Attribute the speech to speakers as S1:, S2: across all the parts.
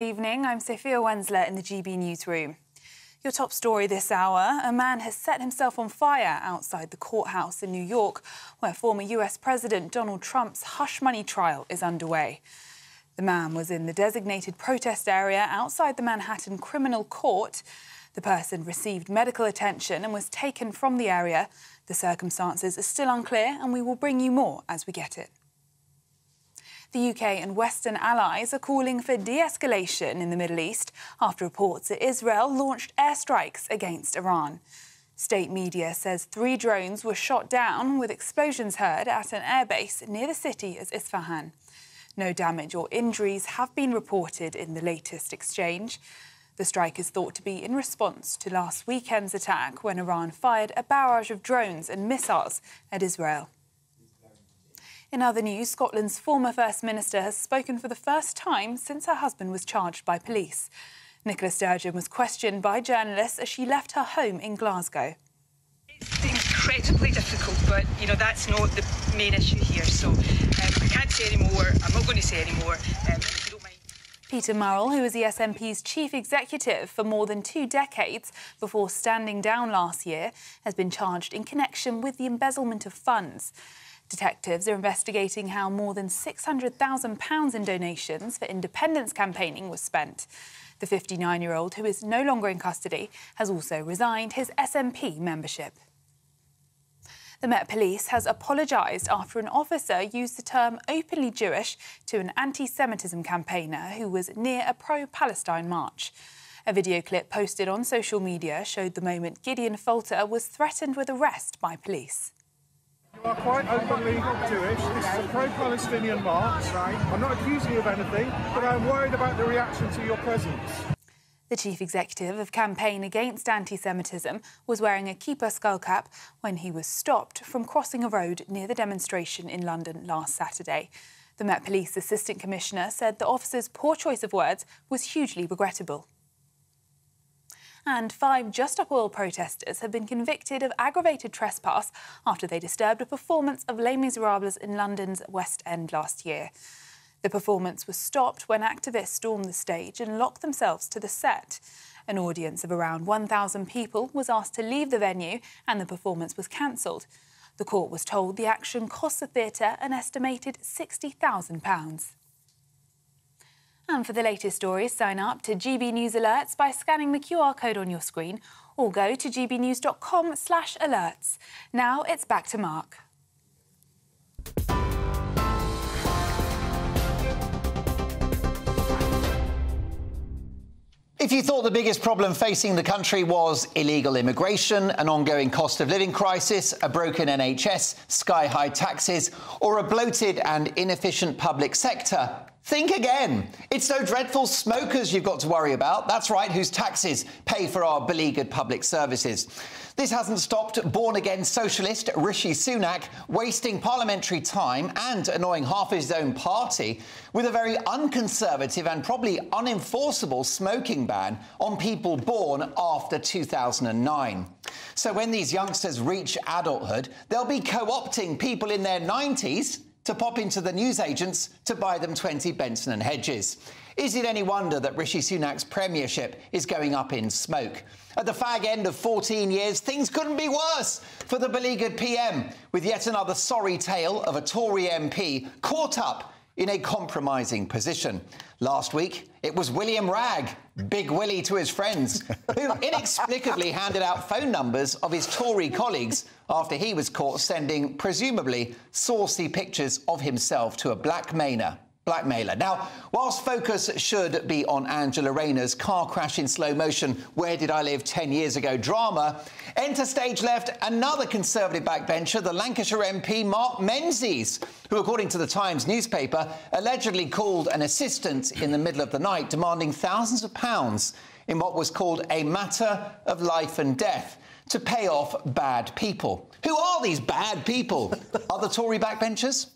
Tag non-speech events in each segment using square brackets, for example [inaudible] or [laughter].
S1: evening. I'm Sophia Wenzler in the GB newsroom. Your top story this hour a man has set himself on fire outside the courthouse in New York, where former US President Donald Trump's hush money trial is underway. The man was in the designated protest area outside the Manhattan Criminal Court. The person received medical attention and was taken from the area. The circumstances are still unclear, and we will bring you more as we get it. The UK and Western allies are calling for de escalation in the Middle East after reports that Israel launched airstrikes against Iran. State media says three drones were shot down with explosions heard at an airbase near the city of Isfahan. No damage or injuries have been reported in the latest exchange. The strike is thought to be in response to last weekend's attack when Iran fired a barrage of drones and missiles at Israel. In other news, Scotland's former First Minister has spoken for the first time since her husband was charged by police. Nicola Sturgeon was questioned by journalists as she left her home in Glasgow.
S2: It's incredibly difficult, but you know that's not the main issue here. So um, I can't say any more. I'm not going to say any more. Um,
S1: Peter Murrell, who was the SNP's chief executive for more than two decades before standing down last year, has been charged in connection with the embezzlement of funds. Detectives are investigating how more than £600,000 in donations for independence campaigning was spent. The 59 year old, who is no longer in custody, has also resigned his SNP membership. The Met Police has apologised after an officer used the term openly Jewish to an anti Semitism campaigner who was near a pro Palestine march. A video clip posted on social media showed the moment Gideon Falter was threatened with arrest by police.
S3: You are quite openly Jewish. This is a pro-Palestinian march. I'm not accusing you of anything, but I'm worried about the reaction to your presence.
S1: The chief executive of Campaign Against Anti Semitism was wearing a kippah skullcap when he was stopped from crossing a road near the demonstration in London last Saturday. The Met Police Assistant Commissioner said the officer's poor choice of words was hugely regrettable and five Just Stop Oil protesters have been convicted of aggravated trespass after they disturbed a performance of Les Miserables in London's West End last year. The performance was stopped when activists stormed the stage and locked themselves to the set. An audience of around 1,000 people was asked to leave the venue and the performance was cancelled. The court was told the action cost the theatre an estimated £60,000. And for the latest stories, sign up to GB News Alerts by scanning the QR code on your screen or go to gbnews.com slash alerts. Now it's back to Mark.
S4: If you thought the biggest problem facing the country was illegal immigration, an ongoing cost of living crisis, a broken NHS, sky high taxes, or a bloated and inefficient public sector, Think again. It's no dreadful smokers you've got to worry about. That's right, whose taxes pay for our beleaguered public services. This hasn't stopped born again socialist Rishi Sunak wasting parliamentary time and annoying half his own party with a very unconservative and probably unenforceable smoking ban on people born after 2009. So when these youngsters reach adulthood, they'll be co opting people in their 90s to pop into the newsagents to buy them 20 Benson and Hedges. Is it any wonder that Rishi Sunak's premiership is going up in smoke? At the fag end of 14 years, things couldn't be worse for the beleaguered PM, with yet another sorry tale of a Tory MP caught up in a compromising position. Last week, it was William Wragg, Big Willie to his friends, who inexplicably [laughs] handed out phone numbers of his Tory colleagues after he was caught sending presumably saucy pictures of himself to a blackmailer blackmailer. Now, whilst focus should be on Angela Rayner's car crash in slow motion, Where Did I Live 10 Years Ago drama, enter stage left another Conservative backbencher, the Lancashire MP Mark Menzies, who, according to the Times newspaper, allegedly called an assistant in the middle of the night demanding thousands of pounds in what was called a matter of life and death to pay off bad people. Who are these bad people? [laughs] are the Tory backbenchers?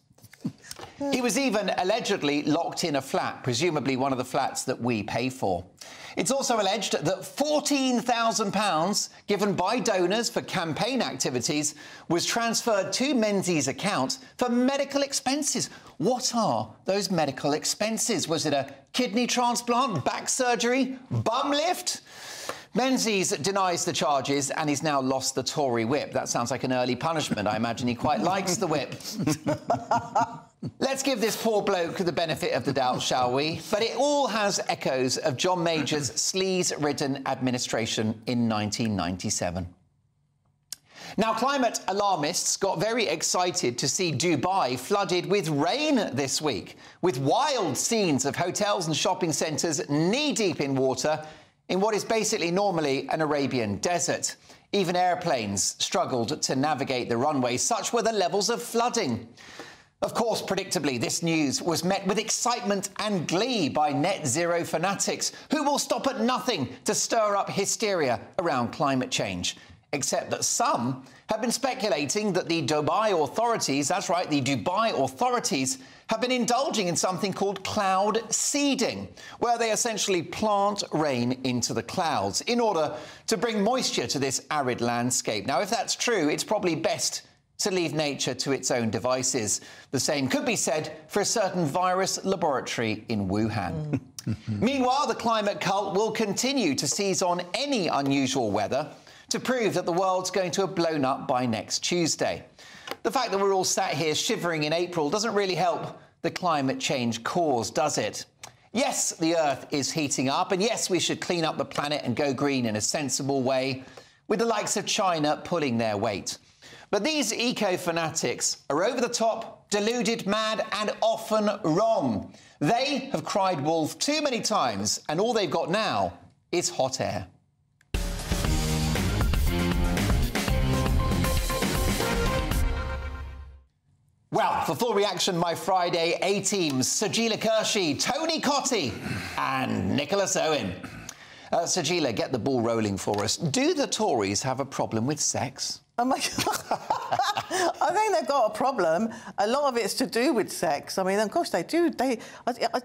S4: He was even allegedly locked in a flat, presumably one of the flats that we pay for. It's also alleged that £14,000 given by donors for campaign activities was transferred to Menzies' account for medical expenses. What are those medical expenses? Was it a kidney transplant, back surgery, bum lift? Menzies denies the charges and he's now lost the Tory whip. That sounds like an early punishment. I imagine he quite likes the whip. [laughs] Let's give this poor bloke the benefit of the doubt, shall we? But it all has echoes of John Major's sleaze-ridden administration in 1997. Now, climate alarmists got very excited to see Dubai flooded with rain this week, with wild scenes of hotels and shopping centres knee deep in water in what is basically normally an Arabian desert. Even airplanes struggled to navigate the runway, such were the levels of flooding. Of course, predictably, this news was met with excitement and glee by net zero fanatics who will stop at nothing to stir up hysteria around climate change. Except that some have been speculating that the Dubai authorities, that's right, the Dubai authorities, have been indulging in something called cloud seeding, where they essentially plant rain into the clouds in order to bring moisture to this arid landscape. Now, if that's true, it's probably best to leave nature to its own devices. The same could be said for a certain virus laboratory in Wuhan. Mm. [laughs] Meanwhile, the climate cult will continue to seize on any unusual weather to prove that the world's going to have blown up by next Tuesday. The fact that we're all sat here shivering in April doesn't really help the climate change cause, does it? Yes, the Earth is heating up, and yes, we should clean up the planet and go green in a sensible way, with the likes of China pulling their weight. But these eco fanatics are over the top, deluded, mad, and often wrong. They have cried wolf too many times, and all they've got now is hot air. Well, for full reaction, my Friday A teams Sajeela Kershi, Tony Cottee, and Nicholas Owen. Uh, Sajeela, get the ball rolling for us. Do the Tories have a problem with sex?
S5: Oh my God. I think they've got a problem. A lot of it's to do with sex. I mean, of course they do. They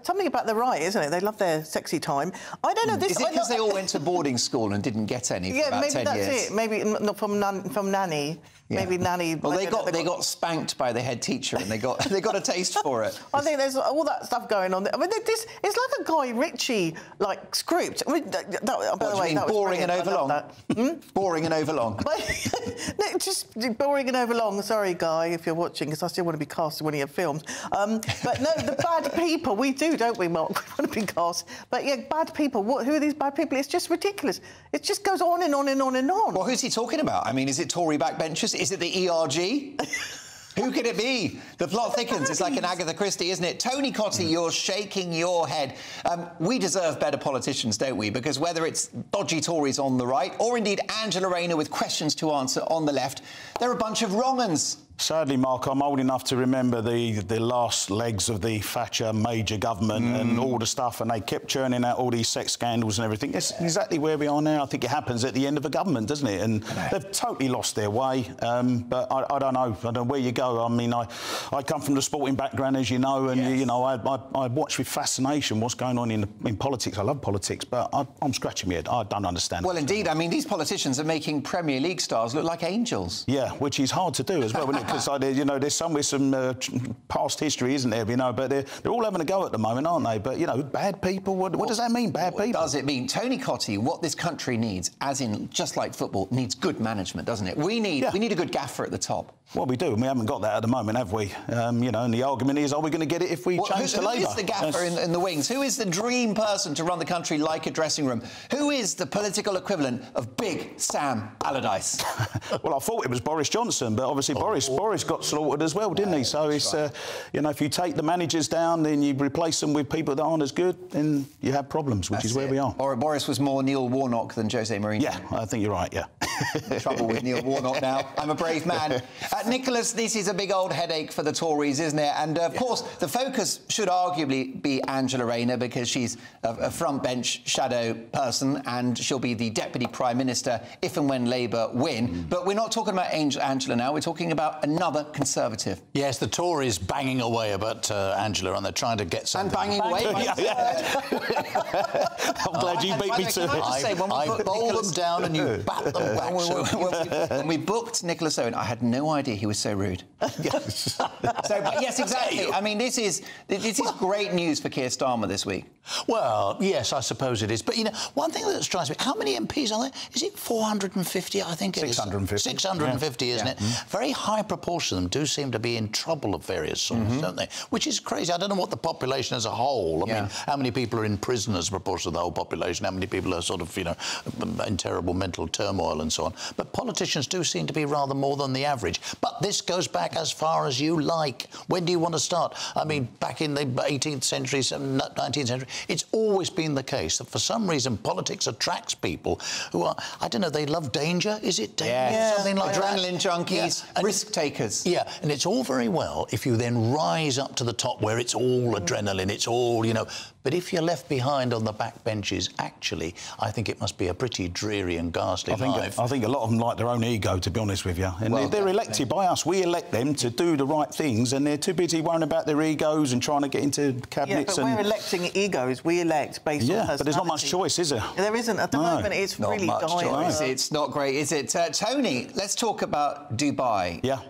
S5: something about the right, isn't it? They love their sexy time. I don't know. This,
S4: Is it because they all went [laughs] to boarding school and didn't get any?
S5: yeah, maybe that's
S4: years?
S5: it. Maybe not from nan, from nanny. Yeah. Maybe nanny.
S4: Well, they got they got spanked by the head teacher, and they got [laughs] they got a taste for it. [laughs]
S5: I think there's all that stuff going on. I mean, this it's like a Guy Ritchie like script. I mean, that, that, by
S4: what,
S5: the way,
S4: that boring and overlong. Hmm? boring and overlong.
S5: No, just boring and overlong. Sorry, Guy, if you're watching, because I still want to be cast in one of your films. Um, but no, the bad [laughs] people. We do, don't we, Mark? [laughs] We want to be cast. But yeah, bad people. What, who are these bad people? It's just ridiculous. It just goes on and on and on and on.
S4: Well, who's he talking about? I mean, is it Tory backbenchers? Is it the ERG? [laughs] Who could it be? The plot thickens. It's like an Agatha Christie, isn't it? Tony Cottee, mm. you're shaking your head. Um, we deserve better politicians, don't we? Because whether it's dodgy Tories on the right or indeed Angela Rayner with questions to answer on the left, they're a bunch of wrong uns.
S6: Sadly, Mark, I'm old enough to remember the, the last legs of the Thatcher major government mm. and all the stuff, and they kept churning out all these sex scandals and everything. It's exactly where we are now. I think it happens at the end of a government, doesn't it? And they've totally lost their way. Um, but I, I, don't know. I don't know where you go. I mean, I, I come from the sporting background, as you know, and, yes. you know, I, I, I, watch with fascination what's going on in, in politics. I love politics, but I, am scratching my head. I don't understand.
S4: Well, indeed. I mean, these politicians are making Premier League stars look like angels.
S6: Yeah, which is hard to do as well, because you know there's some with some uh, past history, isn't there? You know, but they're, they're all having a go at the moment, aren't they? But you know, bad people. What, what does that mean? Bad
S4: what
S6: people.
S4: Does it mean Tony Cottee? What this country needs, as in just like football, needs good management, doesn't it? We need yeah. we need a good gaffer at the top.
S6: Well, we do, and we haven't got that at the moment, have we? Um, you know, and the argument is, are we going to get it if we well, change
S4: who,
S6: to Labour?
S4: Who is the gaffer in, in, the wings? Who is the dream person to run the country like a dressing room? Who is the political equivalent of Big Sam Allardyce? [laughs]
S6: well, I thought it was Boris Johnson, but obviously oh, Boris. Boris got slaughtered as well, didn't he? So it's, right. uh, you know, if you take the managers down, then you replace them with people that aren't as good, then you have problems, which That's is where
S4: it.
S6: we are.
S4: Or Boris was more Neil Warnock than Jose Mourinho.
S6: Yeah, I think you're right. Yeah. [laughs] [laughs]
S4: trouble with Neil Warnock now. I'm a brave man. [laughs] Uh, Nicholas, this is a big old headache for the Tories, isn't it? And uh, of yeah. course, the focus should arguably be Angela Rayner because she's a, a front bench shadow person and she'll be the deputy prime minister if and when Labour win. Mm. But we're not talking about Angela now. We're talking about another Conservative.
S7: Yes, the Tories banging away about uh, Angela and they're trying to get some.
S4: And
S7: something.
S4: banging away. [laughs]
S6: Yeah. I'm glad you beat me to
S4: I
S6: it.
S4: say, when we
S7: I
S4: booked
S7: bowl them down and you bat them back.
S4: When
S7: so-
S4: we, when we- when we booked Nicholas Owen, I had no idea he was so rude. [laughs] so, but yes, exactly. I mean, this is this is great news for Keir Starmer this week.
S7: Well, yes, I suppose it is. But, you know, one thing that strikes me, how many MPs are there? Is it 450, I think it is?
S6: 650.
S7: 650, isn't it? Very high proportion of them do seem to be in trouble of various sorts, mm-hmm. don't they? Which is crazy. I don't know what the population as a whole, I
S4: Yeah.
S7: mean, how many people are in prison as a proportion of the whole population, how many people are sort of, you know, in terrible mental turmoil and so on. But politicians do seem to be rather more than the average. But this goes back as far as you like. When do you want to start? I mean, back in the 18th century, 19th century, it's always been the case that for some reason politics attracts people who are, I don't know, they love danger. Is it danger?
S4: Yeah.
S7: Something like that.
S4: Adrenaline junkies,
S7: Yeah. And-
S4: risk takers.
S7: yeah, and it's all very well if you then rise up to the top where it's all adrenaline, it's all, you know. But if you're left behind on the back benches, actually, I think it must be a pretty dreary and ghastly
S6: I think,
S7: life.
S6: I think a lot of them like their own ego, to be honest with you. And
S4: Well,
S6: they're, they're elected by us. We elect them to do the right things, and they're too busy worrying about their egos and trying to get into cabinets.
S5: Yeah,
S6: cabinets.
S5: but
S6: and
S5: we're electing egos. We elect based on
S6: yeah, but there's not much choice, is there?
S5: There isn't at the
S6: No.
S5: moment. It's
S4: Not
S5: really
S4: much
S5: dying.
S4: choice. It's not great, is it? Uh, Tony, let's talk about Dubai.
S6: Yeah.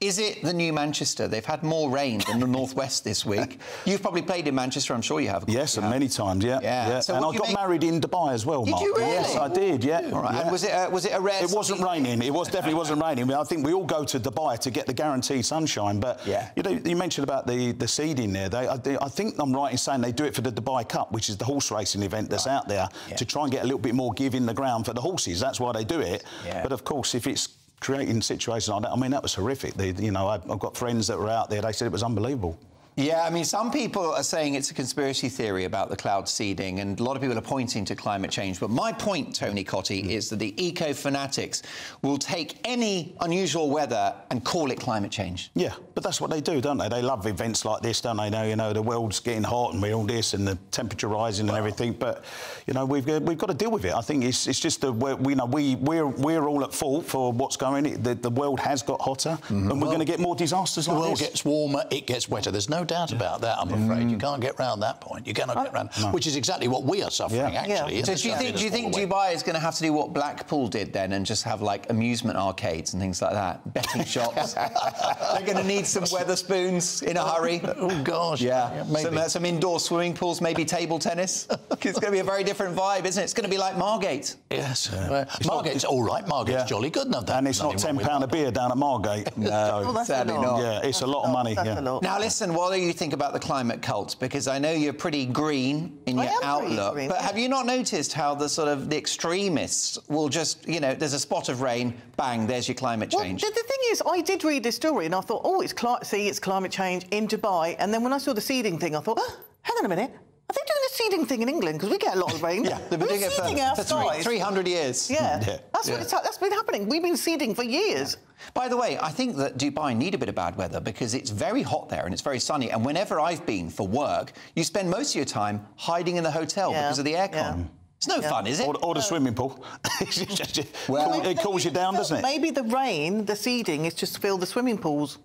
S4: Is it the new Manchester? They've had more rain than the northwest this week. [laughs] You've probably played in Manchester, I'm sure you have.
S6: Yes,
S4: You
S6: and
S4: have.
S6: many times, yeah.
S4: Yeah. So
S6: and I got
S4: make-
S6: married in Dubai as well,
S4: Did
S6: Mark.
S4: you really?
S6: Yes, I did, yeah.
S4: All right.
S6: yeah.
S4: And was it, uh, was it a rare...
S6: It wasn't raining. It was [laughs] definitely wasn't raining. I think we all go to Dubai to get the guaranteed sunshine. But
S4: Yeah.
S6: you know, you mentioned about the the seeding there. They, I, I think I'm right in saying they do it for the Dubai Cup, which is the horse racing event that's out there,
S4: Yeah.
S6: to try and get a little bit more give in the ground for the horses. That's why they do it.
S4: Yeah.
S6: But of course, if it's creating situations like that, I mean, that was horrific. They, you know, I've, I've got friends that were out there. They said it was unbelievable.
S4: Yeah, I mean, some people are saying it's a conspiracy theory about the cloud seeding, and a lot of people are pointing to climate change. But my point, Tony Cottee, hmm. is that the eco fanatics will take any unusual weather and call it climate change.
S6: Yeah, but that's what they do, don't they? They love events like this, don't they? Know, you know, the world's getting hot and we're all this and the temperature rising and everything. But you know, we've we've got to deal with it. I think it's it's just that we you know we we're we're all at fault for what's going. The, the world has got hotter, mm-hmm. and we're going to get more disasters
S7: the
S6: like
S7: world
S6: this.
S7: gets warmer, it gets wetter. There's no doubt about that, I'm afraid. You can't get round that point. You cannot get round, which is exactly what we are suffering,
S6: Yeah.
S7: actually. in
S4: So do you think, do you think. Dubai is going to have to do what Blackpool did then and just have like amusement arcades and things like that, betting shops? [laughs] They're going to need some Wetherspoons in a hurry. [laughs]
S7: Oh, gosh.
S4: Yeah,
S7: maybe.
S4: some, uh, some indoor swimming pools, maybe table tennis. [laughs] it's going to be a very different vibe, isn't it? It's going to be like Margate.
S7: Yes. Uh, Margate's all right. Margate's
S6: Yeah.
S7: jolly good enough.
S6: and it's not ten pound a beer down at Margate.
S4: No,
S5: Oh, that's
S4: sadly not.
S6: Yeah, it's a lot of money.
S5: That's
S6: yeah.
S5: a lot.
S4: Now, listen, what do you think about the climate cult? Because I know you're pretty green in
S5: I
S4: your outlook,
S5: green,
S4: but
S5: yeah.
S4: have you not noticed how the sort of the extremists will just, you know, there's a spot of rain, bang, there's your climate
S5: Well,
S4: change.
S5: the, the thing is, I did read this story and I thought, oh, it's see, it's climate change in Dubai. And then when I saw the seeding thing, I thought, oh, [gasps] hang on a minute. Are they doing the seeding thing in England? Because we get a lot of rain.
S4: yeah, they've been
S5: We're
S4: doing it for, for three, 300 years.
S5: Yeah,
S6: Yeah.
S5: that's what it's, that's been happening. We've been seeding for years.
S4: By the way, I think that Dubai need a bit of bad weather because it's very hot there and it's very sunny. And whenever I've been for work, you spend most of your time hiding in the hotel
S5: Yeah,
S4: because of the aircon.
S5: yeah.
S4: It's no fun, is it?
S6: Or, or the swimming pool. [laughs] It's
S4: Well-
S6: it cools you down, doesn't it?
S5: Maybe the rain, the seeding, is just to fill the swimming pools,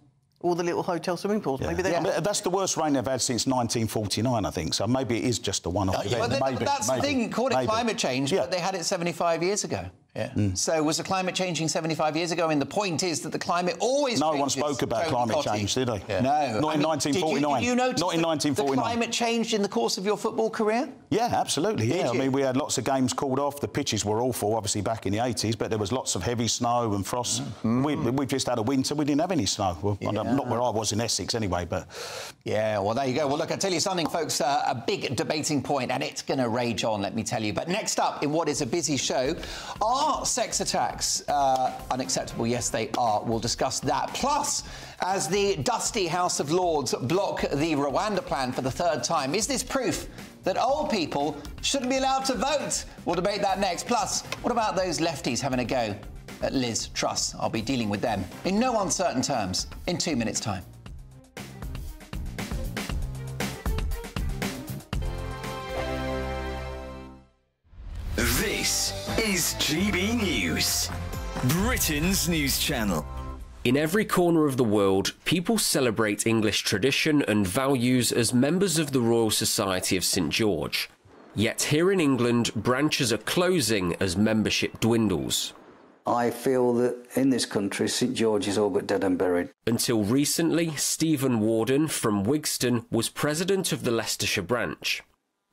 S5: all the little hotel swimming pools. Maybe they.
S6: But That's the worst rain they've had since 1949, I think. So maybe it is just a one-off
S7: yeah,
S6: event.
S4: Well,
S6: maybe,
S4: that's
S6: maybe,
S4: the thing. Call it
S6: maybe.
S4: climate change,
S6: Yeah.
S4: but they had it 75 years ago.
S7: Yeah.
S4: So was the climate changing 75 years ago? And the point is that the climate always
S6: No one spoke about climate
S4: Cottee.
S6: change, did they?
S4: No.
S6: Not
S4: I
S6: in
S4: mean,
S6: 1949.
S4: Did you, did you notice
S6: Not in
S4: that
S6: 1949.
S4: The climate changed in the course of your football career?
S6: Yeah, absolutely.
S4: Did
S6: Yeah, I mean, we had lots of games called off. The pitches were awful, obviously back in the 80s, but there was lots of heavy snow and frost.
S4: Mm-hmm.
S6: We, we've just had a winter. We didn't have any snow. Well, don't- not where I was in Essex, anyway. But
S4: Yeah, well, there you go. Well, look, I tell you something, folks, uh, a big debating point, and it's going to rage on, let me tell you. But next up, in what is a busy show, are sex attacks uh, unacceptable? Yes, they are. We'll discuss that. Plus, as the dusty House of Lords block the Rwanda plan for the third time, is this proof that old people shouldn't be allowed to vote? We'll debate that next. Plus, what about those lefties having a go at Liz Truss? I'll be dealing with them in no uncertain terms in two minutes' time.
S8: Is GB News, Britain's news channel. In every corner of the world, people celebrate English tradition and values as members of the Royal Society of St George. Yet here in England, branches are closing as membership dwindles.
S9: I feel that in this country, St George is all but dead and buried.
S8: Until recently, Stephen Warden from Wigston was president of the Leicestershire branch.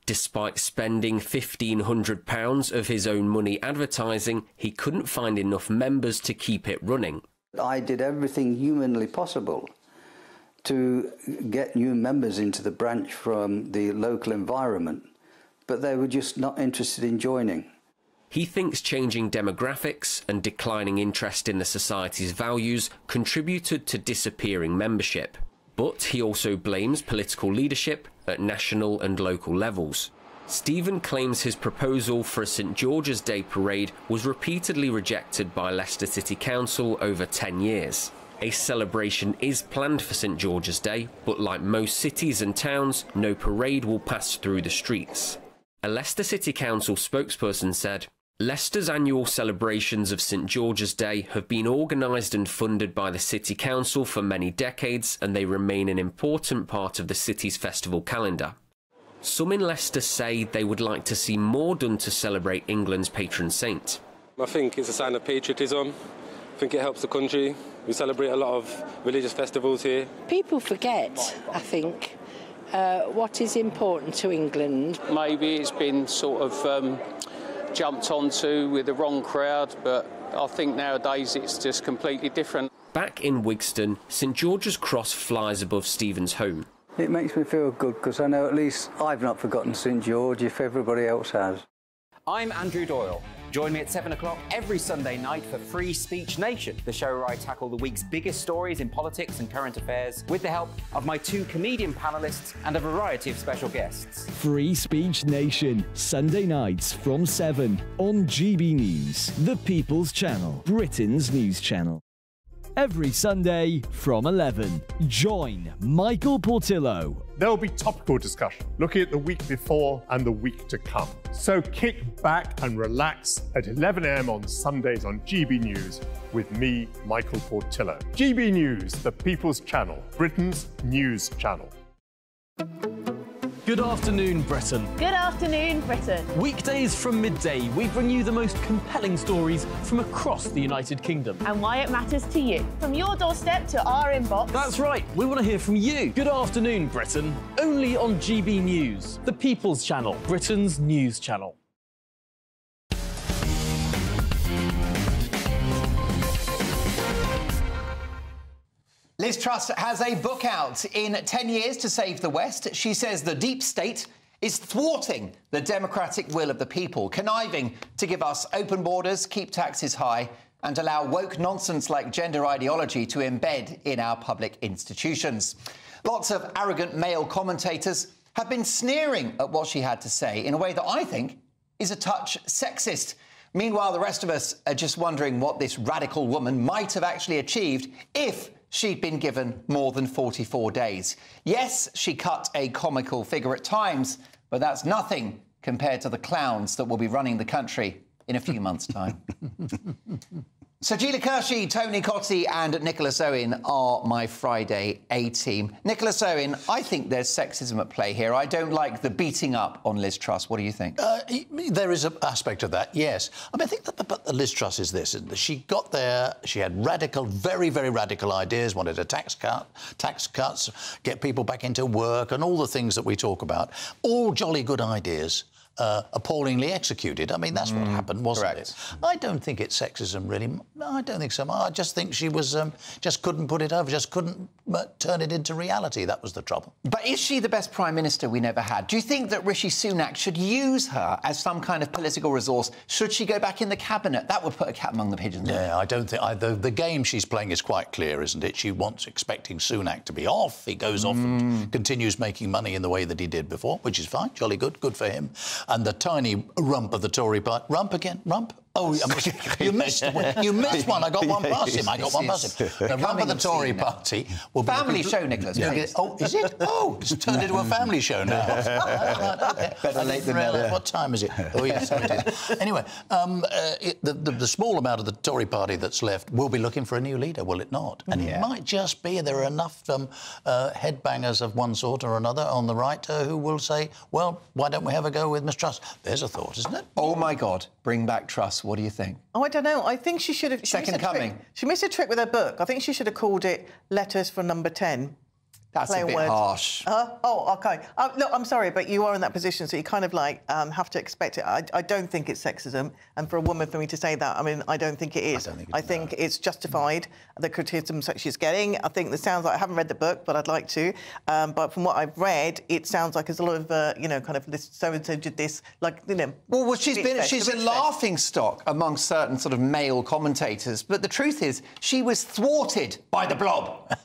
S8: Despite spending £1,500 of his own money advertising, he couldn't find enough members to keep it running.
S9: I did everything humanly possible to get new members into the branch from the local environment, but they were just not interested in joining.
S8: He thinks changing demographics and declining interest in the society's values contributed to disappearing membership. But he also blames political leadership at national and local levels. Stephen claims his proposal for a St George's Day parade was repeatedly rejected by Leicester City Council over 10 years. A celebration is planned for St George's Day, but like most cities and towns, no parade will pass through the streets. A Leicester City Council spokesperson said, Leicester's annual celebrations of St George's Day have been organised and funded by the City Council for many decades and they remain an important part of the city's festival calendar. Some in Leicester say they would like to see more done to celebrate England's patron saint.
S10: I think it's a sign of patriotism. I think it helps the country. We celebrate a lot of religious festivals here.
S11: People forget, I think, uh, what is important to England.
S12: Maybe it's been sort of um, jumped onto with the wrong crowd, but I think nowadays it's just completely different.
S8: Back in Wigston, St George's Cross flies above Stephen's home.
S9: It makes me feel good because I know at least I've not forgotten St George if everybody else has.
S13: I'm Andrew Doyle. Join me at 7 o'clock every Sunday night for Free Speech Nation, the show where I tackle the week's biggest stories in politics and current affairs with the help of my two comedian panelists and a variety of special guests.
S14: Free Speech Nation, Sunday nights from 7 on GB News, the People's Channel, Britain's news channel. Every Sunday from 11, join Michael Portillo.
S3: There'll be topical discussion, looking at the week before and the week to come. So kick back and relax at 11am on Sundays on GB News with me, Michael Portillo. GB News, the People's Channel, Britain's news channel.
S15: Good afternoon, Britain.
S16: Good afternoon, Britain.
S15: Weekdays from midday, we bring you the most compelling stories from across the United Kingdom.
S16: And why it matters to you. From your doorstep to our inbox.
S15: That's right, we want to hear from you. Good afternoon, Britain. Only on GB News, the People's Channel, Britain's news channel.
S4: Liz Truss has a book out in 10 years to save the West. She says the deep state is thwarting the democratic will of the people, conniving to give us open borders, keep taxes high, and allow woke nonsense like gender ideology to embed in our public institutions. Lots of arrogant male commentators have been sneering at what she had to say in a way that I think is a touch sexist. Meanwhile, the rest of us are just wondering what this radical woman might have actually achieved if she'd been given more than 44 days. Yes, she cut a comical figure at times, but that's nothing compared to the clowns that will be running the country in a few months' time. [laughs] Sajeela Kershi, Tony Cottee, and Nicholas Owen are my Friday A team. Nicholas Owen, I think there's sexism at play here. I don't like the beating up on Liz Truss. What do you think?
S7: Uh, there is an aspect of that, yes. I mean, I think that the, the Liz Truss is this: she got there, she had radical, very, very radical ideas, wanted a tax cut, tax cuts, get people back into work, and all the things that we talk about. All jolly good ideas uh, appallingly executed. I mean, that's mm, what happened, wasn't correct. it? I don't think it's sexism, really. No, I don't think so. I just think she was um, just couldn't put it over, just couldn't turn it into reality. That was the trouble.
S4: But is she the best prime minister we never had? Do you think that Rishi Sunak should use her as some kind of political resource? Should she go back in the cabinet? That would put a cat among the pigeons.
S7: Yeah, I don't think I, the, the, game she's playing is quite clear, isn't it? She wants expecting Sunak to be off. He goes off mm. and continues making money in the way that he did before, which is fine, jolly good, good for him and the tiny rump of the Tory party. Rump again? Rump? Oh, [laughs] you missed you missed one. I got one past him. I got one past him. The run of the Tory party will be
S4: Family show, Nicholas,
S7: Yeah. Oh, is it? [laughs] Oh, it's turned into a family show now. [laughs]
S4: Better late than never.
S7: What time is it? Oh, yes, it is. Anyway, um, uh, it, the, the, the small amount of the Tory party that's left will be looking for a new leader, will it not? And it might just be there are enough um, uh, headbangers of one sort or another on the right uh, who will say, well, why don't we have a go with mistrust? There's a thought, isn't it?
S4: Oh my God, bring back trust. What do you think?
S5: Oh, I don't know. I think she should have. she
S4: Second
S5: a trick.
S4: coming.
S5: She missed a trick with her book. I think she should have called it Letters for Number 10.
S4: That's
S5: Play
S4: a bit
S5: words.
S4: harsh.
S5: Uh, oh, OK. Uh, look, I'm sorry, but you are in that position, so you kind of like um, have to expect it. I, I don't think it's sexism, and for a woman for me to say that, I mean, I don't think it is. I, think it's justified the criticism that she's getting. I think it sounds like I haven't read the book, but I'd like to. Um, but from what I've read, it sounds like there's a lot of uh, you know kind of this so and so did this, like you know.
S4: Well, well she's been she's a
S5: bitch
S4: laughing stock among certain sort of male commentators. But the truth is, she was thwarted by the blob. [laughs]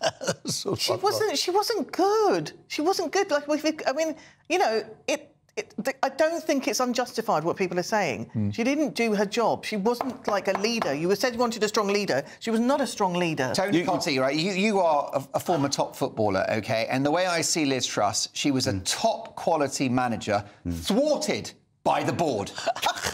S5: She wasn't. She wasn't good. She wasn't good. Like, if it- I mean, you know, it. It, I don't think it's unjustified what people are saying.
S4: Hmm.
S5: She didn't do her job. She wasn't like a leader. You said you wanted a strong leader. She was not a strong leader.
S4: Tony Cottee, right? You, you are a, a former top footballer, okay? And the way I see Liz Truss, she was a top quality manager, thwarted by the board.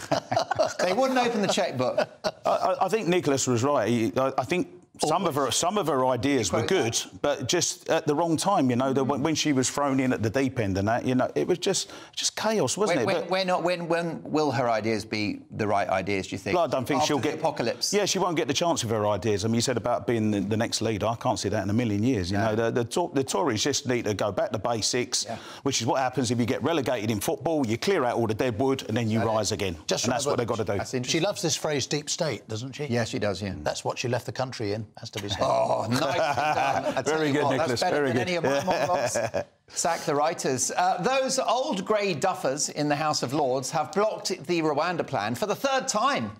S4: [laughs] they wouldn't open the checkbook.
S6: I, I- I think Nicholas was right. I, I think some of her some of her ideas were good, but just at the wrong time. You know, the, when when she was thrown in at the deep end and that, you know, it was just just chaos, wasn't
S4: When,
S6: it?
S4: when,
S6: But-
S4: when, not, when, when will her ideas be the right ideas, do you think?
S6: Well, I don't think
S4: After
S6: she'll
S4: the
S6: get
S4: apocalypse.
S6: Yeah, she won't get the chance with her ideas. I mean, you said about being the, the next leader. I can't see that in a million years. You know, the, the, Tor- the Tories just need to go back to basics, which is what happens if you get relegated in football. You clear out all the dead wood and then you rise again. and that's what they've got to do.
S7: She loves this phrase "deep state," doesn't she?
S4: Yeah, she does. Yeah.
S7: That's what she left the country in. Has to be said.
S4: Oh, [laughs] nicely done. I tell
S6: Very good,
S4: what,
S6: Nicholas,
S4: That's better
S6: very
S4: than
S6: good.
S4: any of my [laughs] monologues. Sack the writers. Uh, those old grey duffers in the House of Lords have blocked the Rwanda plan for the third time,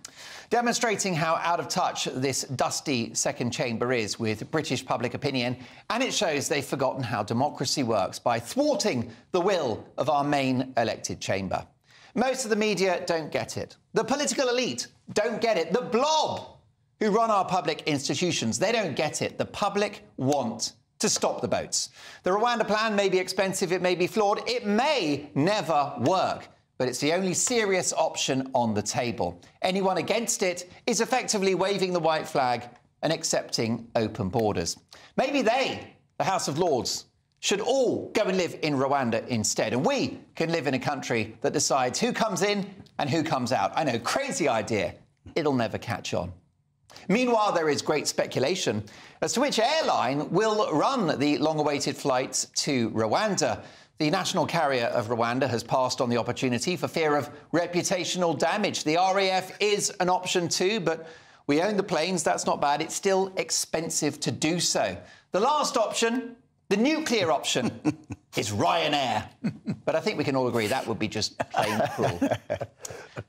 S4: demonstrating how out of touch this dusty second chamber is with British public opinion. And it shows they've forgotten how democracy works by thwarting the will of our main elected chamber. Most of the media don't get it. The political elite don't get it. The blob who run our public institutions, they don't get it. The public want to stop the boats. The Rwanda plan may be expensive, it may be flawed, it may never work, but it's the only serious option on the table. Anyone against it is effectively waving the white flag and accepting open borders. Maybe they, the House of Lords, should all go and live in Rwanda instead. And we can live in a country that decides who comes in and who comes out. I know, crazy idea. It'll never catch on. Meanwhile, there is great speculation as to which airline will run the long awaited flights to Rwanda. The national carrier of Rwanda has passed on the opportunity for fear of reputational damage. The RAF is an option too, but we own the planes. That's not bad. It's still expensive to do so. The last option, the nuclear option, [laughs] is Ryanair. [laughs] but I think we can all agree that would be just plain cruel. [laughs]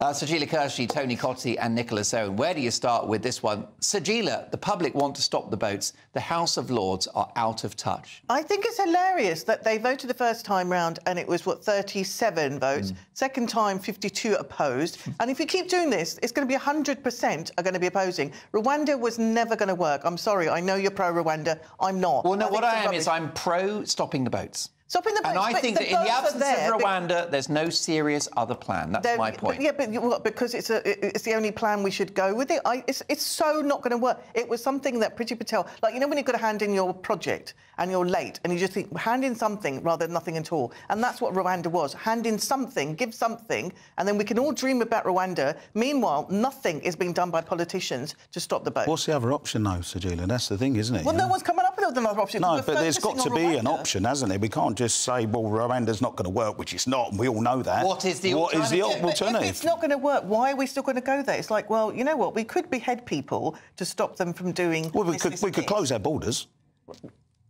S4: Uh, Sajeela Kershi, Tony Cottee, and Nicholas Owen. Where do you start with this one? Sajila, the public want to stop the boats. The House of Lords are out of touch.
S5: I think it's hilarious that they voted the first time round and it was, what, 37 votes. Second time, 52 opposed. and if you keep doing this, it's going to be 100% are going to be opposing. Rwanda was never going to work. I'm sorry. I know you're pro Rwanda. I'm not.
S4: Well, no,
S5: think
S4: what I am
S5: rubbish.
S4: is I'm pro stopping the boats.
S5: Stopping the
S4: And I
S5: but
S4: think that in the absence
S5: there
S4: of Rwanda, there's no serious other plan. That's
S5: There-
S4: my
S5: but-
S4: point.
S5: yeah, but what, because it's a, it's the only plan we should go with it. I, it's, it's so not going to work. It was something that Priti Patel, like you know, when you've got to hand in your project and you're late, and you just think hand in something rather than nothing at all. And that's what Rwanda was: hand in something, give something, and then we can all dream about Rwanda. Meanwhile, nothing is being done by politicians to stop the boat.
S6: What's the other option, though, Sajeela? That's the thing, isn't it?
S5: well,
S6: you
S5: no one's coming up with another option.
S6: No,
S5: We're
S6: but there's got to be
S5: on
S6: an option, hasn't there? We can't just say, well, Rwanda's not going to work, which it's not, and we all know that.
S4: What is the
S6: What is the
S4: alternative?
S5: If it's not going to work, why are we still going to go there? It's like, well, you know what? We could behead people to stop them from doing.
S6: Well, we
S5: this,
S6: could,
S5: this,
S6: we
S5: and
S6: could close our borders.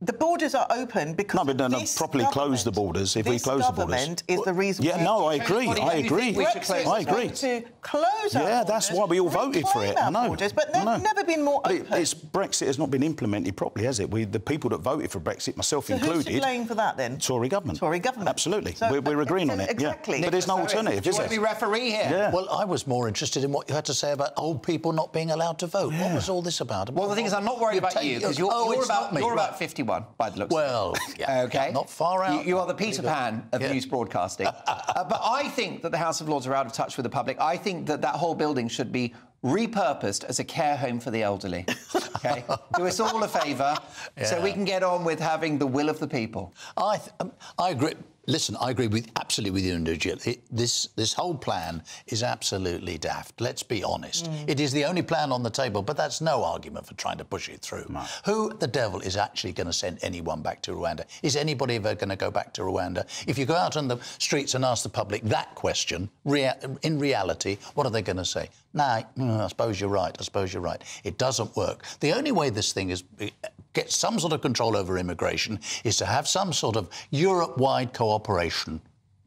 S5: The borders are open because.
S6: No, but no, properly close the borders. If we close the borders,
S5: is the reason.
S6: Yeah, no, I agree. I agree.
S5: We
S6: I agree.
S5: To close.
S6: Yeah, that's why we all voted for it. I know.
S5: Borders, but they've
S6: no.
S5: never been more open.
S6: It, it's Brexit has not been implemented properly, has it? We, the people that voted for Brexit, myself
S5: so
S6: included.
S5: Who's for that then?
S6: Tory government.
S5: Tory government.
S6: Absolutely.
S5: So,
S6: we're, we're agreeing on it.
S5: Exactly.
S6: Yeah. But there's no alternative, is there?
S4: Be referee here.
S6: Yeah.
S7: Well, I was more interested in what you had to say about old people not being allowed to vote. What was all this about?
S4: Well, the thing is, I'm not worried about you because you're
S7: oh,
S4: about
S7: me.
S4: You're about 50 one, by the looks.
S7: Well, yeah, [laughs]
S4: okay, yeah,
S7: not far out.
S4: You, you are the Peter Pan of
S7: yeah.
S4: news broadcasting. [laughs] uh, but I think that the House of Lords are out of touch with the public. I think that that whole building should be repurposed as a care home for the elderly. [laughs] Okay, do us all a favour,
S7: yeah.
S4: so we can get on with having the will of the people.
S7: I, um, I agree. Listen, I agree with absolutely with you, Nigel. It, this this whole plan is absolutely daft. Let's be honest.
S4: Mm.
S7: It is the only plan on the table, but that's no argument for trying to push it through. Who the devil is actually going to send anyone back to Rwanda? Is anybody ever going to go back to Rwanda? If you go out on the streets and ask the public that question, rea- in reality, what are they going to say? Nah, mm, I suppose you're right. I suppose you're right. It doesn't work. The only way this thing is get some sort of control over immigration is to have some sort of Europe-wide cooperation.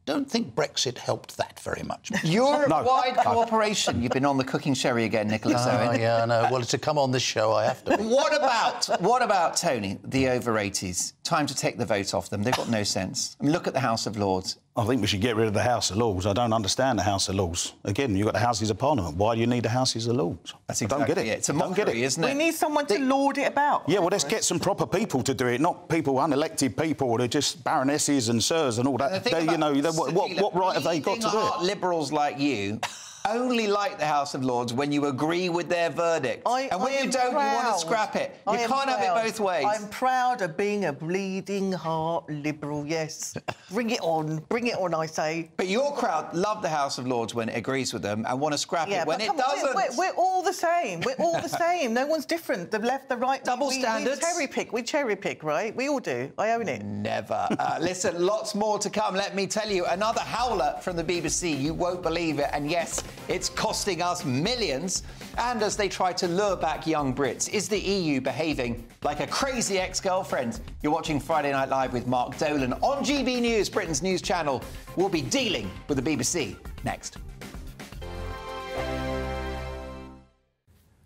S7: Don't think Brexit helped that very much. [laughs]
S4: Europe-wide cooperation. You've been on the cooking sherry again, Nicholas
S7: Oh,
S4: Owen.
S7: yeah, I know. Well, to come on this show, I have to.
S4: what about what about Tony, the over 80s? Time to take the vote off them. They've got no sense. I mean, look at the House of Lords.
S6: I think we should get rid of the House of Lords. I don't understand the House of Lords. Again, you've got the Houses of Parliament. Why do you need the Houses of Lords?
S4: That's
S6: I don't get it.
S4: it. It's a
S6: I don't get it.
S4: isn't it?
S5: We need someone to lord it about.
S6: Yeah, well, let's get some proper people to do it, not people, unelected people. They're just baronesses and sirs and all
S4: The
S6: that.
S4: thing
S6: They, you know, they- what, what, what right have they got to do it?
S4: Liberals like you only like the House of Lords when you agree with their verdict, and when
S5: I
S4: you don't, you want to scrap it. You
S5: I
S4: can't have
S5: proud.
S4: it both ways.
S5: I'm proud of being a bleeding heart liberal, yes. [laughs] bring it on, bring it on, I say.
S4: But your crowd love the House of Lords when it agrees with them and want to scrap
S5: Yeah,
S4: it when it doesn't.
S5: we're, we're, we're all the same. We're all the [laughs] same. No one's different. The left, the right.
S4: Double
S5: we,
S4: standards.
S5: We cherry pick. We cherry pick, right? We all do. I own it.
S4: Never. Uh, [laughs] listen, lots more to come. Let me tell you, another howler from the BBC. You won't believe it. And yes, it's costing us millions. And as they try to lure back young Brits, is the EU behaving like a crazy ex girlfriend? You're watching Friday Night Live with Mark Dolan on GB News, Britain's news channel. We'll be dealing with the BBC next.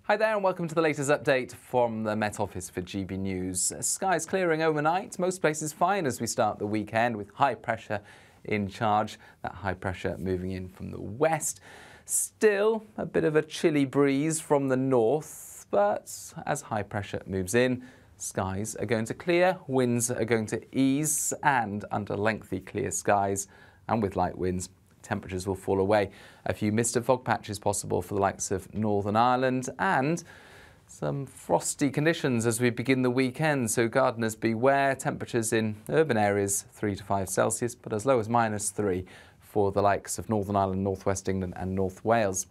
S17: Hi there, and welcome to the latest update from the Met Office for GB News. Skies clearing overnight, most places fine as we start the weekend with high pressure in charge. That high pressure moving in from the west. Still a bit of a chilly breeze from the north, but as high pressure moves in, skies are going to clear, winds are going to ease, and under lengthy clear skies and with light winds, temperatures will fall away. A few mist and fog patches possible for the likes of Northern Ireland and some frosty conditions as we begin the weekend, so gardeners beware. Temperatures in urban areas 3 to 5 Celsius, but as low as minus 3 for the likes of Northern Ireland, North West England, and North Wales.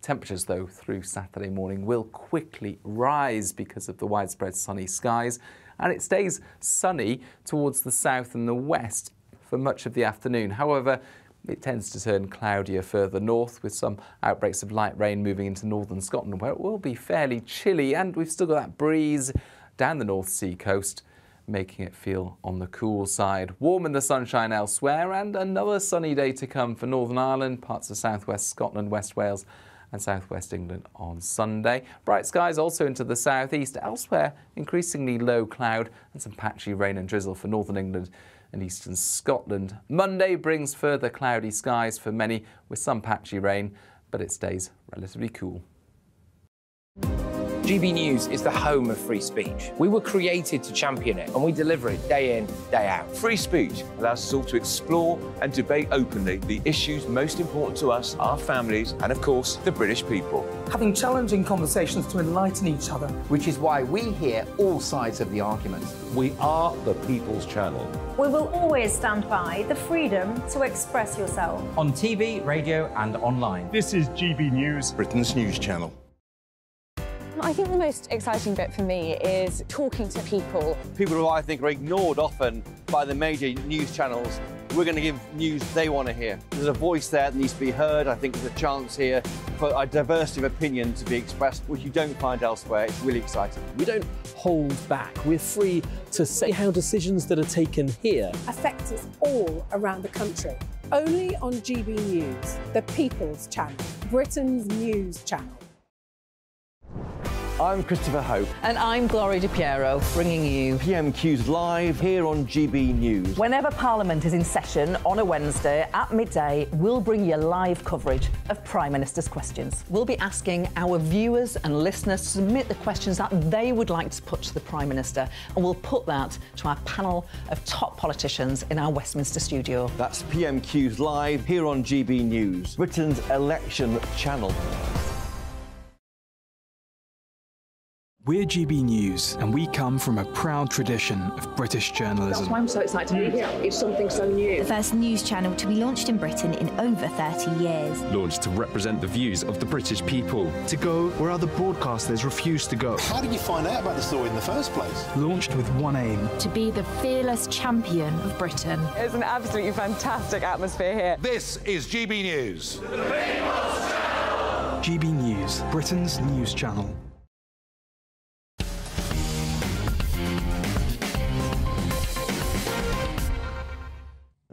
S17: Temperatures, though, through Saturday morning will quickly rise because of the widespread sunny skies, and it stays sunny towards the south and the west for much of the afternoon. However, it tends to turn cloudier further north with some outbreaks of light rain moving into northern Scotland where it will be fairly chilly and we've still got that breeze down the North Sea coast making it feel on the cool side. Warm in the sunshine elsewhere and another sunny day to come for Northern Ireland, parts of southwest Scotland, West Wales and southwest England on Sunday. Bright skies also into the southeast. Elsewhere, increasingly low cloud and some patchy rain and drizzle for northern England and eastern Scotland. Monday brings further cloudy skies for many with some patchy rain, but it stays relatively cool.
S18: GB News is the home of free speech. We were created to champion it, and we deliver it day in, day out.
S19: Free speech allows us all to explore and debate openly the issues most important to us, our families, and of course, the British people.
S20: Having challenging conversations to enlighten each other.
S21: Which is why we hear all sides of the argument.
S22: We are the People's Channel.
S23: We will always stand by the freedom to express yourself.
S24: On TV, radio, and online.
S3: This is GB News,
S22: Britain's news channel.
S25: I think the most exciting bit for me is talking to people.
S26: People who I think are ignored often by the major news channels
S27: we're going to give news they want to hear. There's a voice there that needs to be heard. I think there's a chance here for a diversity of opinion to be expressed, which you don't find elsewhere. It's really exciting.
S15: We don't hold back. We're free to say how decisions that are taken here
S28: affect us all around the country. Only on GB News, the People's Channel, Britain's news channel.
S27: I'm Christopher Hope.
S29: And I'm Gloria De Piero, bringing you
S27: PMQ's live here on GB News.
S29: Whenever Parliament is in session on a Wednesday at midday, we'll bring you live coverage of Prime Minister's questions. We'll be asking our viewers and listeners to submit the questions that they would like to put to the Prime Minister, and we'll put that to our panel of top politicians in our Westminster studio.
S27: That's PMQ's live here on GB News, Britain's election channel.
S30: We're GB News, and we come from a proud tradition of British journalism.
S31: That's why I'm so excited to be here. It's something so new.
S26: The first news channel to be launched in Britain in over 30 years.
S32: Launched to represent the views of the British people.
S33: To go where other broadcasters refuse to go.
S34: How did you find out about the story in the first place?
S30: Launched with one aim
S26: to be the fearless champion of Britain.
S35: It's an absolutely fantastic atmosphere here.
S36: This is GB News.
S30: GB News, Britain's news channel.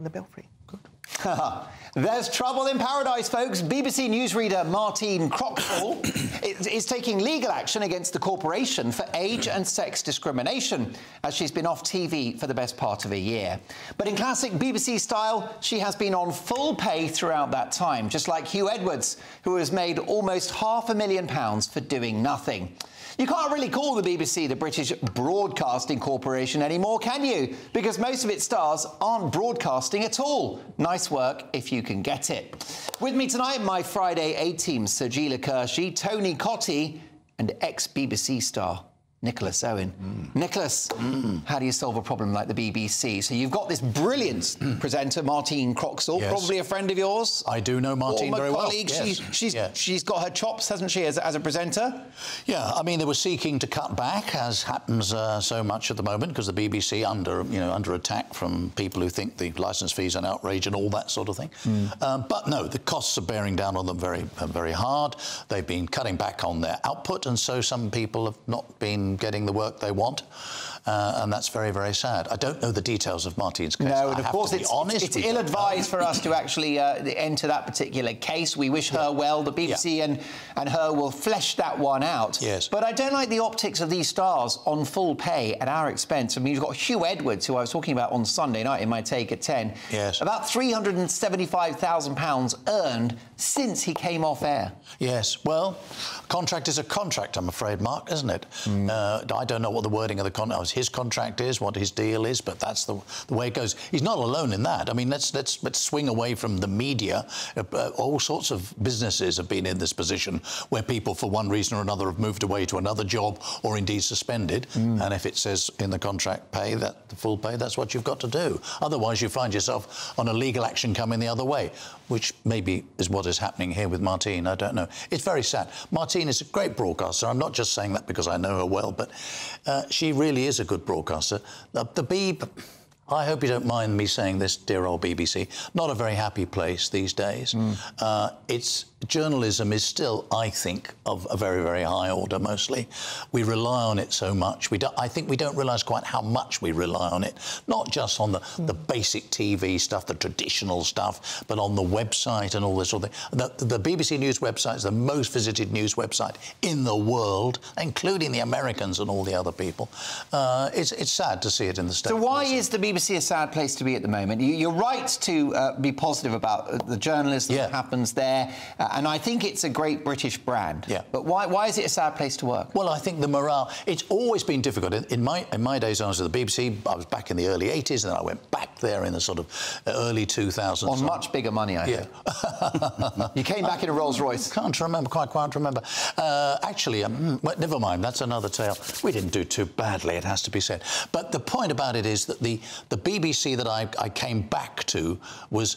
S5: The belfry. Good. [laughs]
S4: There's trouble in paradise, folks. BBC newsreader Martine Croxall [coughs] is taking legal action against the corporation for age and sex discrimination, as she's been off TV for the best part of a year. But in classic BBC style, she has been on full pay throughout that time, just like Huw Edwards, who has made almost half a million pounds for doing nothing. You can't really call the BBC the British Broadcasting Corporation anymore, can you? Because most of its stars aren't broadcasting at all. Nice work if you can get it. With me tonight, my Friday A-team, Sajeela Kershi, Tony Cottee, and ex-BBC star Nicholas Owen. Mm. Nicholas, mm. how do you solve a problem like the BBC? So you've got this brilliant [clears throat] presenter, Martine Croxall,
S7: Yes.
S4: probably a friend of yours.
S7: I do know Martine very well.
S4: colleague.
S7: Yes.
S4: She's, she's,
S7: Yeah.
S4: she's got her chops, hasn't she, as, as a presenter?
S7: Yeah, I mean they were seeking to cut back, as happens uh, so much at the moment, because the BBC under you know under attack from people who think the licence fees are an outrage and all that sort of thing. Um, but no, the costs are bearing down on them very very hard. They've been cutting back on their output, and so some people have not been getting the work they want. Uh, and that's very, very sad. I don't know the details of Martin's case.
S4: No,
S7: I
S4: and of course it's,
S7: honest.
S4: it's
S7: we
S4: ill-advised for us to actually uh, enter that particular case. We wish her well. The BBC and, and her will flesh that one out.
S7: Yes.
S4: But I don't like the optics of these stars on full pay at our expense. I mean, you've got Huw Edwards, who I was talking about on Sunday night in my take at 10.
S7: Yes.
S4: About £375,000 earned since he came off air.
S7: Yes, well, contract is a contract, I'm afraid, Mark, isn't it? Uh, I don't know what the wording of the contract, his contract is, what his deal is, but that's the, the way it goes. He's not alone in that. I mean, let's let's let's swing away from the media. Uh, uh, all sorts of businesses have been in this position where people, for one reason or another, have moved away to another job or indeed suspended. And if it says in the contract pay that the full pay, that's what you've got to do. Otherwise, you find yourself on a legal action coming the other way, which maybe is what is happening here with Martine. I don't know. It's very sad. Martine is a great broadcaster. I'm not just saying that because I know her well, but uh, she really is a good broadcaster. The, the Beeb. I hope you don't mind me saying this, dear old BBC. Not a very happy place these days. Uh, it's journalism is still, I think, of a very, very high order. Mostly, we rely on it so much. We don't, I think we don't realise quite how much we rely on it. Not just on the, the basic TV stuff, the traditional stuff, but on the website and all this sort of thing. The, the BBC News website is the most visited news website in the world, including the Americans and all the other people. Uh, it's, it's sad to see it in the States.
S4: So why is the BBC a sad place to be at the moment? You, you're right to uh, be positive about uh, the journalism that happens there, uh, and I think it's a great British brand. Yeah. But why, why is it a sad place to work?
S7: Well, I think the morale, it's always been difficult. In, in my in my days, I was at the BBC, I was back in the early 80s, and then I went back there in the sort of early 2000s.
S4: On much bigger money, I
S7: yeah. [laughs]
S4: you came back in a Rolls Royce.
S7: Can't remember, quite can't remember. Uh, actually, um, hmm, well, never mind, that's another tale. We didn't do too badly, it has to be said. But the point about it is that the, the BBC that I, I came back to was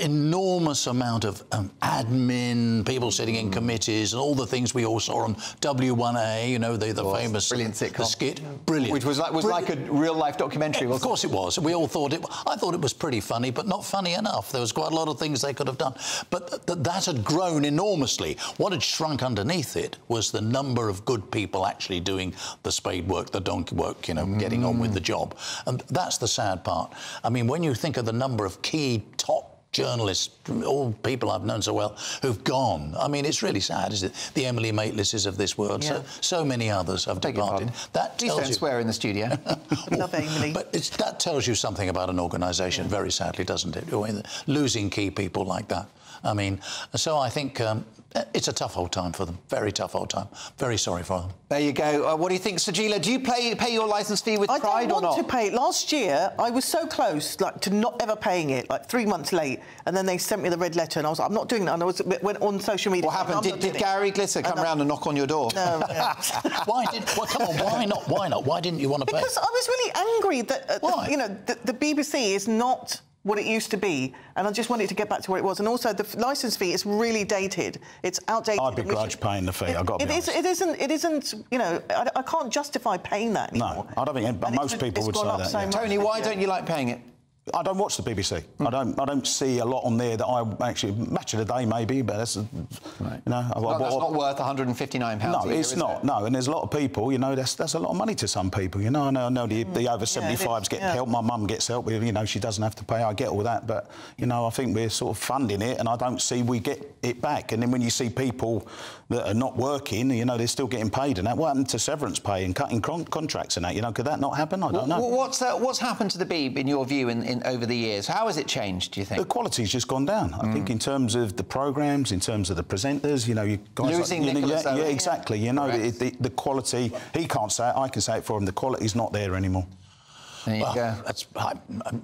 S7: enormous amount of um, admin people sitting in committees, and all the things we all saw on W1A. You know, the, the famous
S4: brilliant sitcom.
S7: the skit, brilliant,
S4: Which was like was like a real life documentary.
S7: of course it was. We all thought it. I thought it was pretty funny, but not funny enough. There was quite a lot of things they could have done. But th- th- that had grown enormously. What had shrunk underneath it was the number of good people actually doing the spade work, the donkey work, you know, getting on with the job. And that's the sad part. I mean, when you think of the number of key top journalists, all people I've known so well, who've gone. I mean, it's really sad, isn't it? The Emily Maitlises of this world.
S4: Yeah.
S7: So, so many others have
S4: Beg
S7: departed. That
S4: Please
S7: tells
S4: don't
S7: you.
S4: swear in the studio. [laughs]
S5: Love Emily.
S7: But it's, that tells you something about an organisation, very sadly, doesn't it? Losing key people like that. I mean, so I think um, it's a tough old time for them. Very tough old time. Very sorry for them.
S4: There you go. Uh, what do you think, Sajeela? Do you pay pay your licence fee with
S5: I
S4: pride
S5: don't
S4: or
S5: want
S4: not?
S5: want to pay it. Last year, I was so close, like, to not ever paying it, like three months late, and then they sent me the red letter, and I was like, I'm not doing that. And I was went on social media.
S4: What happened? Did, did. Gary Glitter come
S5: And I-
S4: round and knock on your door?
S5: No. yeah. [laughs]
S7: why did? Well, come on. Why not? Why not? Why didn't you want to pay?
S5: Because I was really angry that, uh,
S7: Why?
S5: you know, the, the BBC is not what it used to be, and I just wanted to get back to where it was. And also, the f- licence fee is really dated. It's outdated.
S6: I
S5: and
S6: begrudge
S5: should-
S6: paying the fee,
S5: It,
S6: I've got to
S5: it
S6: be
S5: is- It isn't. It isn't. You know, I, I can't justify paying that anymore.
S6: No, I don't think.
S5: And
S6: most
S5: it's-
S6: people
S5: it's
S6: would
S5: gone
S6: say
S5: up
S6: that.
S5: so
S6: yeah.
S5: much.
S4: Tony, why don't you like paying it?
S6: I don't watch the BBC. I don't. I don't see a lot on there that I actually match of the day maybe, but that's you know. I,
S4: Well,
S6: I-
S4: that's not worth 159 pounds.
S6: no, it's not. No, and there's a lot of people. You know, that's that's a lot of money to some people. You know, I know, I know the, the over 75s get
S5: yeah.
S6: help. My mum gets help. with You know, she doesn't have to pay. I get all that, but you know, I think we're sort of funding it, and I don't see we get it back. And then when you see people that are not working, you know, they're still getting paid, and that what happened to severance pay and cutting con- contracts and that? You know, could that not happen? I don't know.
S4: What's uh, what's happened to the Beeb in your view in, in over the years? How has it changed? Do you think?
S6: The quality's just gone down. I
S4: Mm.
S6: think in terms of the programmes, in terms of the presenters, you know, you guys
S4: Losing
S6: like, you know, yeah, yeah, exactly. You know, the, the, the quality. He can't say it. I can say it for him. The quality's not there anymore.
S4: There you
S7: Well,
S4: go.
S7: That's, I,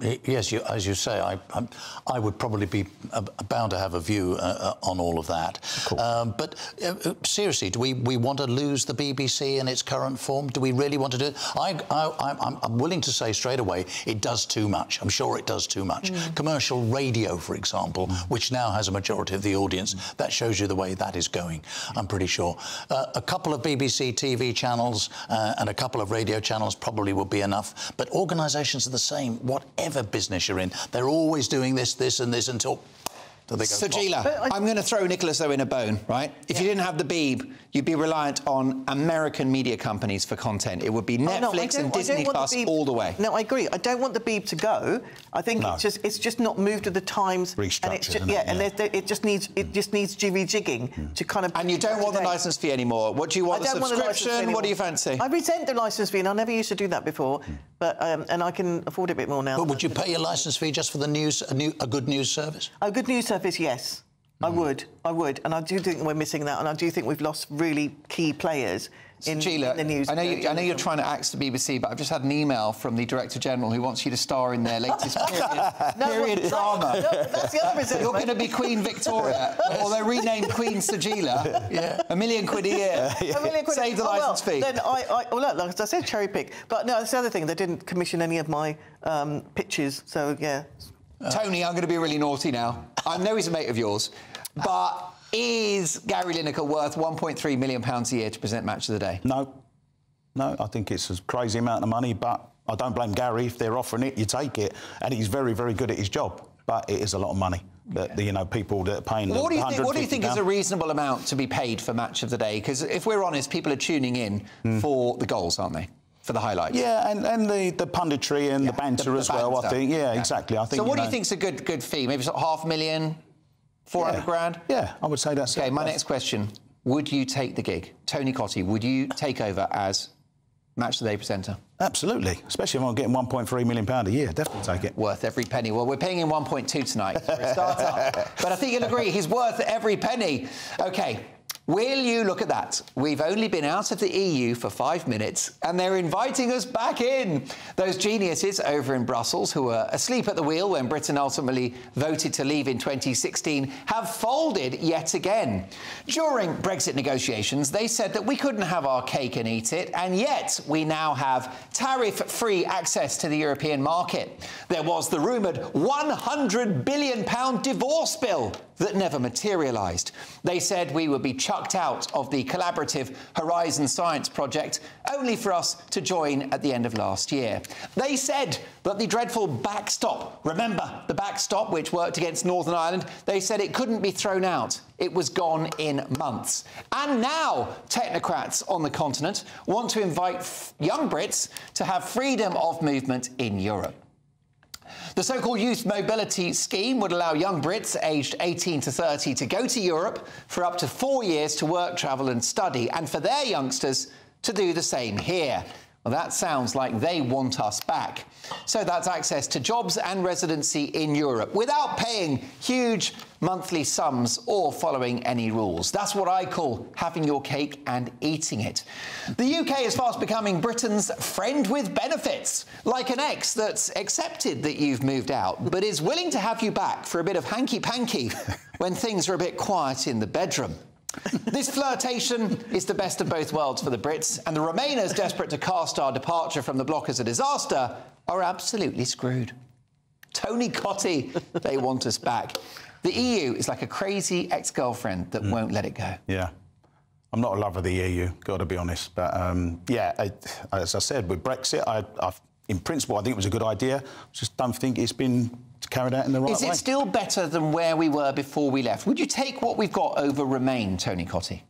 S7: I- yes, you, as you say, I, I, I would probably be uh, bound to have a view uh, uh, on all of that. Um, but uh, uh, seriously, do we, we want to lose the BBC in its current form? Do we really want to do it? I, I, I'm, I'm willing to say straight away it does too much. I'm sure it does too much. Commercial radio, for example, which now has a majority of the audience, that shows you the way that is going, I'm pretty sure. Uh, a couple of BBC TV channels uh, and a couple of radio channels probably would be enough. But organisations are the same, whatever business you're in. They're always doing this, this, and this until. till they go flop.
S4: Sajeela, I'm going to throw Nicholas in a bone, right? If you didn't have the Beeb, you'd be reliant on American media companies for content. It would be
S5: Oh, no,
S4: Netflix and Disney
S5: want the
S4: Plus
S5: Beeb-
S4: all the way.
S5: No, I agree. I don't want the Beeb to go. I think
S6: No.
S5: it's just it's just not moved with the times. and it's
S6: Restructured,
S5: just,
S6: isn't it?
S5: yeah, and
S6: Yeah.
S5: there- there- it just needs it just needs rejigging to kind of.
S4: And you don't want the licence fee anymore. What do you want?
S5: I
S4: the
S5: don't want the licence fee
S4: subscription? what do you fancy?
S5: I resent the licence fee, and I never used to do that before, but um, and I can afford it a bit more now.
S7: But would you pay your licence fee just for the news, a, new, a good news service?
S5: A good news service, yes. I
S4: Hmm.
S5: would, I would, and I do think we're missing that, and I do think we've lost really key players in,
S4: Sheila,
S5: in the news.
S4: I know, you, I know you're trying to axe the BBC, but I've just had an email from the Director General who wants you to star in their latest [laughs] period,
S5: No,
S4: period
S5: well,
S4: drama.
S5: no, that's the other.
S4: You're going to be Queen Victoria, [laughs] or they renamed Queen Sajeela. [laughs]
S7: Yeah.
S4: A million quid a year.
S5: A million quid.
S4: Save the
S5: Oh, well,
S4: licence fee.
S5: Then I, I, well, look, like I said, cherry pick. But no, that's the other thing. They didn't commission any of my um, pictures, so yeah.
S4: Tony, I'm going to be really naughty now. I know he's a mate of yours, but is Gary Lineker worth 1.3 million pounds a year to present Match of the Day?
S6: No, no. I think it's a crazy amount of money, but I don't blame Gary if they're offering it. You take it, and he's very, very good at his job. But it is a lot of money. That the, you know people that are paying.
S4: What do
S6: the
S4: you think? What do you think is a reasonable amount to be paid for Match of the Day? Because if we're honest, people are tuning in hmm. for the goals, aren't they? For the highlights.
S6: Yeah, and, and the, the punditry and the banter
S4: The- the
S6: as well. I think. Yeah, exactly. I think.
S4: So, what do
S6: know,
S4: you think's a good good fee? Maybe sort of half a million, four hundred
S6: Yeah.
S4: grand.
S6: Yeah, I would say that's
S4: Okay, my
S6: that's-
S4: next question: Would you take the gig, Tony Cottee? Would you take over as Match of the Day presenter?
S6: Absolutely, especially if I'm getting 1.3 million pound a year. Definitely take it.
S4: Worth every penny. Well, we're paying him 1.2 tonight for a start-up. [laughs] but I think you'll agree he's worth every penny. Okay. Will you look at that? We've only been out of the EU for five minutes and they're inviting us back in. Those geniuses over in Brussels who were asleep at the wheel when Britain ultimately voted to leave in 2016 have folded yet again. During Brexit negotiations, they said that we couldn't have our cake and eat it, and yet we now have tariff free access to the European market. There was the rumoured £100 billion divorce bill that never materialised. They said we would be chucked out of the collaborative Horizon Science project, only for us to join at the end of last year. They said that the dreadful backstop, remember the backstop which worked against Northern Ireland, they said it couldn't be thrown out. It was gone in months. And now technocrats on the continent want to invite young Brits to have freedom of movement in Europe. The so called Youth Mobility Scheme would allow young Brits aged 18 to 30 to go to Europe for up to four years to work, travel, and study, and for their youngsters to do the same here. Well, that sounds like they want us back. So that's access to jobs and residency in Europe without paying huge monthly sums or following any rules. That's what I call having your cake and eating it. The UK is fast becoming Britain's friend with benefits, like an ex that's accepted that you've moved out, but is willing to have you back for a bit of hanky panky [laughs] when things are a bit quiet in the bedroom. this flirtation is the best of both worlds for the Brits, and the Remainers, desperate to cast our departure from the bloc as a disaster, are absolutely screwed. Tony Cottee, they want us back. The EU is like a crazy ex girlfriend that mm. won't let it go.
S37: Yeah. I'm not a lover of the EU, got to be honest. But um, yeah, I, as I said, with Brexit, I, in principle, I think it was a good idea. Just don't think it's been carried out in the right
S4: way. Is it still better than where we were before we left? Would you take what we've got over Remain, Tony Cottee?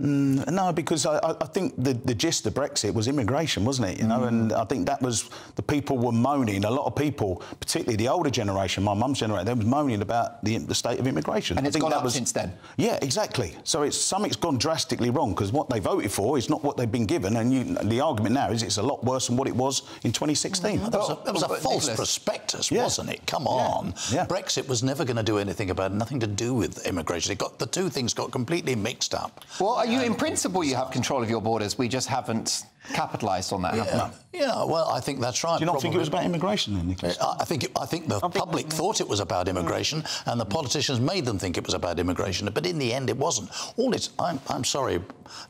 S37: Mm, no, because I, I, think the, the gist of Brexit was immigration, wasn't it? You know, mm. and I think that was the people were moaning. A lot of people, particularly the older generation, my mum's generation, they were moaning about the, the state of immigration.
S4: And it's gone up was, since then.
S37: Yeah, exactly. So it's something's gone drastically wrong because what they voted for is not what they've been given, and you, the argument now is it's a lot worse than what it was in 2016.
S7: Mm. That was a, that was a false Nicholas. prospectus, yeah. wasn't it? Come on. Yeah. Yeah. Brexit was never going to do anything about it, nothing to do with immigration. It got the two things got completely mixed up.
S4: Well, are you in principle? you have control of your borders. We just haven't capitalised on that,
S7: yeah. Yeah, well, I think that's right.
S37: Do you not Probably. think it was about immigration then, Nicholas?
S7: I think, it, I think the I public think, thought it was about immigration mm. and the politicians made them think it was about immigration, but in the end it wasn't. All it's... I'm, I'm sorry,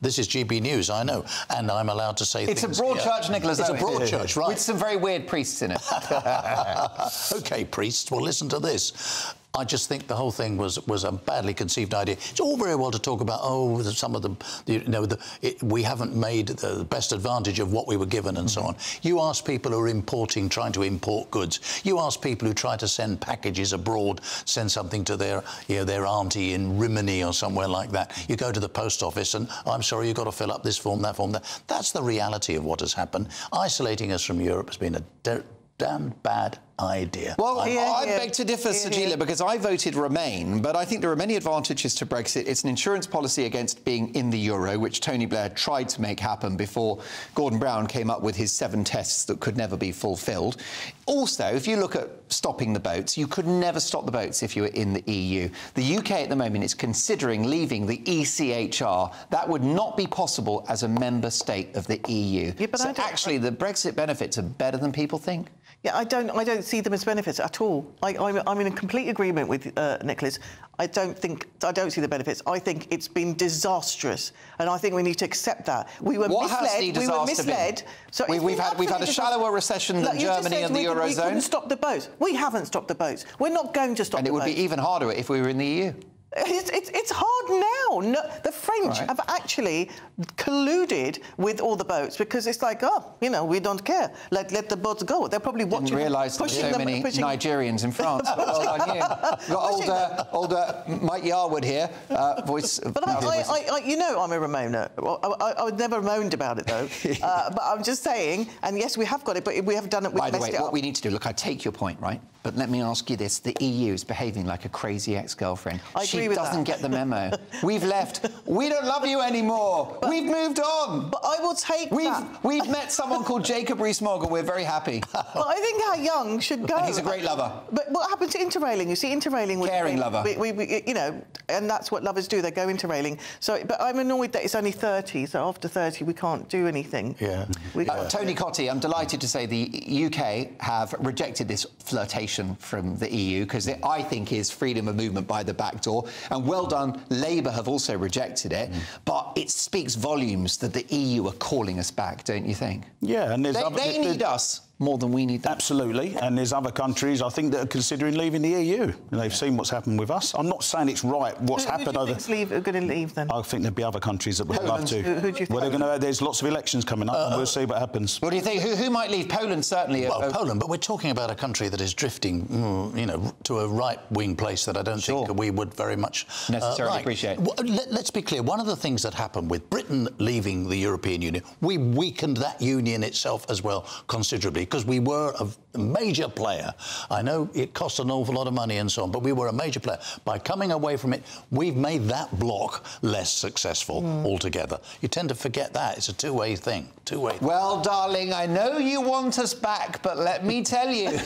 S7: this is GB News, I know, and I'm allowed to say things.
S4: It's
S7: things,
S4: a broad yeah. church, Nicholas.
S7: It's a broad church, right.
S4: With some very weird priests in it. [laughs]
S7: OK, priests, well, listen to this. I just think the whole thing was was a badly conceived idea. It's all very well to talk about oh some of the, the you know the, it, we haven't made the best advantage of what we were given and mm -hmm. so mm-hmm. on. You ask people who are importing, trying to import goods. You ask people who try to send packages abroad, send something to their you know their auntie in Rimini or somewhere like that. You go to the post office and I'm sorry you've got to fill up this form, that form. That that's the reality of what has happened. Isolating us from Europe has been a damn bad idea.
S4: Well, I, I beg to differ, Sajeela, because I voted Remain, but I think there are many advantages to Brexit. It's an insurance policy against being in the euro, which Tony Blair tried to make happen before Gordon Brown came up with his seven tests that could never be fulfilled. Also, if you look at stopping the boats, you could never stop the boats if you were in the EU. The UK at the moment is considering leaving the ECHR. That would not be possible as a member state of the EU. Yeah, but so actually, the Brexit benefits are better than people think.
S5: Yeah, I don't, I don't see them as benefits at all. I, am in complete agreement with uh, Nicholas. I don't think, I don't see the benefits. I think it's been disastrous, and I think we need to accept that. We were
S4: what
S5: misled. We were misled.
S4: So we, have had, we've had a shallower recession than Germany and the eurozone.
S5: We couldn't stop the boats. We haven't stopped the boats. We're not going to stop.
S4: And it would
S5: boats.
S4: be even harder if we were in the EU.
S5: It's, it's, it's, hard now. No, the French right. have actually colluded with all the boats because it's like, oh, you know, we don't care. Let let the boats go. They're probably watching.
S4: Didn't realise there so them, many pushing... Nigerians in [laughs] France. well done you. Got older, older Mike Yarwood here, uh, voice.
S5: But I, I, I, you know, I'm a Remoaner. I, I, would never moaned about it though. [laughs] uh, but I'm just saying. And yes, we have got it, but we have done it.
S4: By the way, what we need to do. Look, I take your point, right? But let me ask you this: the EU is behaving like a crazy ex-girlfriend.
S5: I
S4: she
S5: agree with
S4: doesn't
S5: that.
S4: get the memo. [laughs] We've left. We don't love you anymore. But, we've moved on.
S5: But I will take
S4: we've,
S5: that.
S4: We've met [laughs] someone called Jacob Rees-Mogg, and we're very happy.
S5: Well, I think our young should go.
S4: And he's a great lover.
S5: But what happened to interrailing? You see, interrailing was
S4: caring lover.
S5: We, we, you know, and that's what lovers do. They go interrailing. So, but I'm annoyed that it's only 30. So after 30, we can't do anything.
S7: Yeah.
S5: We,
S4: uh, Tony Cottee, I'm delighted to say the UK have rejected this flirtation from the EU because it I think is freedom of movement by the back door. And well done, Labour have also rejected it. Mm. But it speaks volumes that the EU are calling us back, don't you think?
S37: Yeah, and
S4: they, they need us more than we need. That.
S37: Absolutely, and there's other countries I think that are considering leaving the EU. And they've seen what's happened with us. I'm not saying it's right what's
S5: who,
S37: happened
S5: who do you
S37: over.
S5: think's leave, are going to leave then?
S37: I think there'll be other countries that would love to.
S5: Who- who do you
S37: well, they're
S5: think?
S37: going to. There's lots of elections coming up, and we'll see what happens.
S4: What do you think? Who, who might leave? Poland, certainly.
S7: Well,
S4: Uh,
S7: Poland, but we're talking about a country that is drifting, mm, you know, to a right-wing place that I don't think we would very much uh,
S4: Necessarily
S7: like.
S4: appreciate.
S7: Well, let, us be clear. One of the things that happened with Britain leaving the European Union, we weakened that union itself as well considerably because we were a major player. I know it cost an awful lot of money and so on, but we were a major player. By coming away from it, we've made that block less successful hmm. altogether. You tend to forget that. It's a two-way thing. Two-way.
S4: Well, darling, I know you want us back, but let me tell you, [laughs]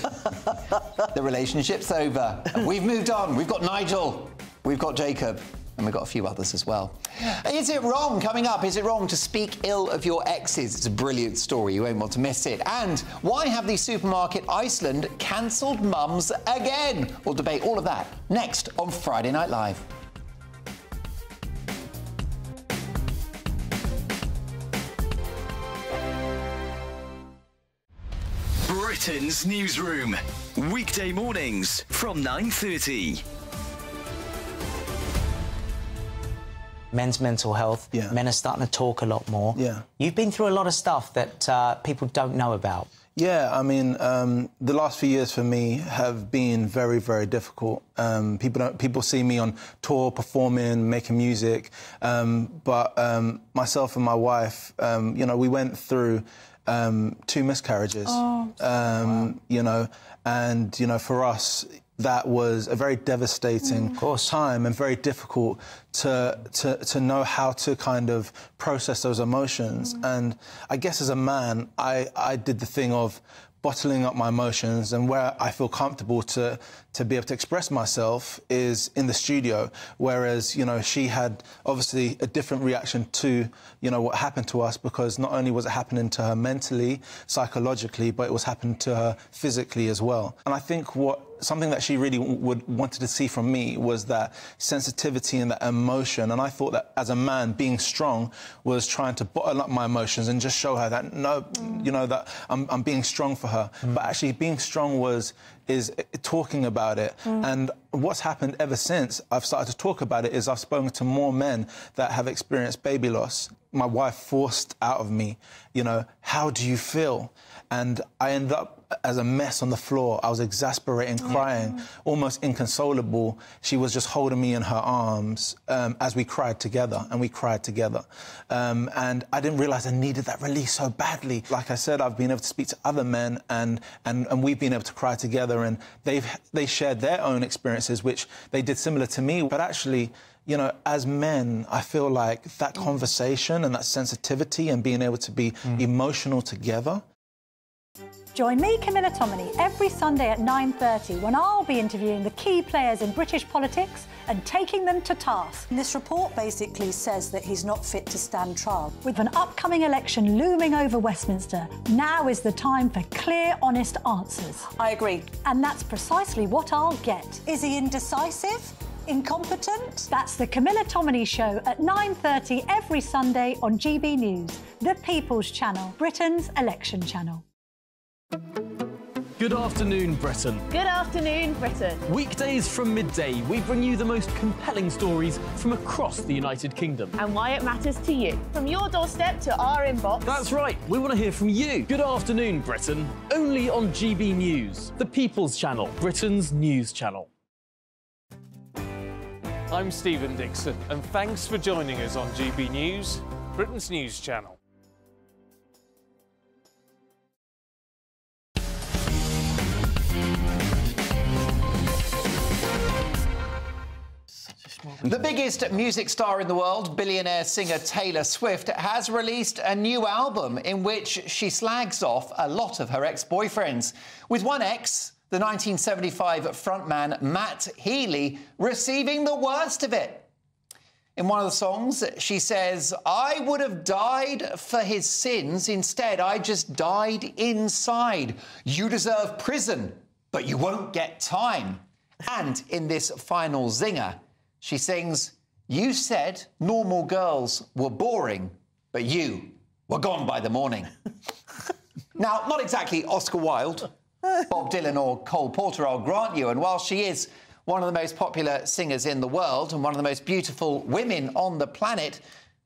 S4: the relationship's over. We've moved on. We've got Nigel, we've got Jacob, and we've got a few others as well. Is it wrong, coming up, is it wrong to speak ill of your exes? It's a brilliant story. You won't want to miss it. And why have the supermarket Iceland cancelled mums again? We'll debate all of that next on Friday Night Live.
S38: Britain's newsroom. Weekday mornings from 9:30.
S39: Men's mental health.
S40: Yeah.
S39: Men are starting to talk a lot more.
S40: Yeah.
S39: You've been through a lot of stuff that uh, people don't know about.
S40: Yeah, I mean, um, the last few years for me have been very, very difficult. Um, people don't, people see me on tour, performing, making music, um, but um, myself and my wife, um, you know, we went through um, two miscarriages.
S5: Oh.
S40: Um, You know, and you know, for us. That was a very devastating mm. time and very difficult to, to to know how to kind of process those emotions. Mm. And I guess as a man, I, I did the thing of bottling up my emotions and where I feel comfortable to to be able to express myself is in the studio. Whereas, you know, she had obviously a different reaction to, you know, what happened to us because not only was it happening to her mentally, psychologically, but it was happening to her physically as well. And I think what something that she really would wanted to see from me was that sensitivity and that emotion. And I thought that as a man, being strong was trying to bottle up my emotions and just show her that no, you know, that I'm, I'm being strong for her. Mm. But actually, being strong was is talking about it. Mm. And what's happened ever since I've started to talk about it is I've spoken to more men that have experienced baby loss. My wife forced out of me, you know, how do you feel? And I end up as a mess on the floor. I was exasperating, crying, almost inconsolable. She was just holding me in her arms um, as we cried together, and we cried together. Um, and I didn't realize I needed that release so badly. Like I said, I've been able to speak to other men, and and, and we've been able to cry together, and they've they shared their own experiences, which they did similar to me. But actually, you know, as men, I feel like that conversation and that sensitivity and being able to be emotional together
S41: Join me, Camilla Tominey, every Sunday at 9.30 when I'll be interviewing the key players in British politics and taking them to task.
S42: This report basically says that he's not fit to stand trial.
S41: With an upcoming election looming over Westminster, now is the time for clear, honest answers.
S42: I agree.
S41: And that's precisely what I'll get.
S42: Is he indecisive? Incompetent?
S41: That's the Camilla Tominey Show at 9.30 every Sunday on GB News, the People's Channel, Britain's election channel.
S15: Good afternoon, Britain.
S43: Good afternoon, Britain.
S15: Weekdays from midday, we bring you the most compelling stories from across the United Kingdom.
S43: And why it matters to you. From your doorstep to our inbox.
S15: That's right, we want to hear from you. Good afternoon, Britain. Only on GB News, the People's Channel, Britain's news channel.
S44: I'm Stephen Dixon, and thanks for joining us on GB News, Britain's news channel.
S4: The biggest music star in the world, billionaire singer Taylor Swift, has released a new album in which she slags off a lot of her ex boyfriends. With one ex, the 1975 frontman Matt Healy, receiving the worst of it. In one of the songs, she says, I would have died for his sins. Instead, I just died inside. You deserve prison, but you won't get time. And in this final zinger, she sings, You said normal girls were boring, but you were gone by the morning. [laughs] Now, not exactly Oscar Wilde, Bob Dylan, or Cole Porter, I'll grant you. And while she is one of the most popular singers in the world and one of the most beautiful women on the planet,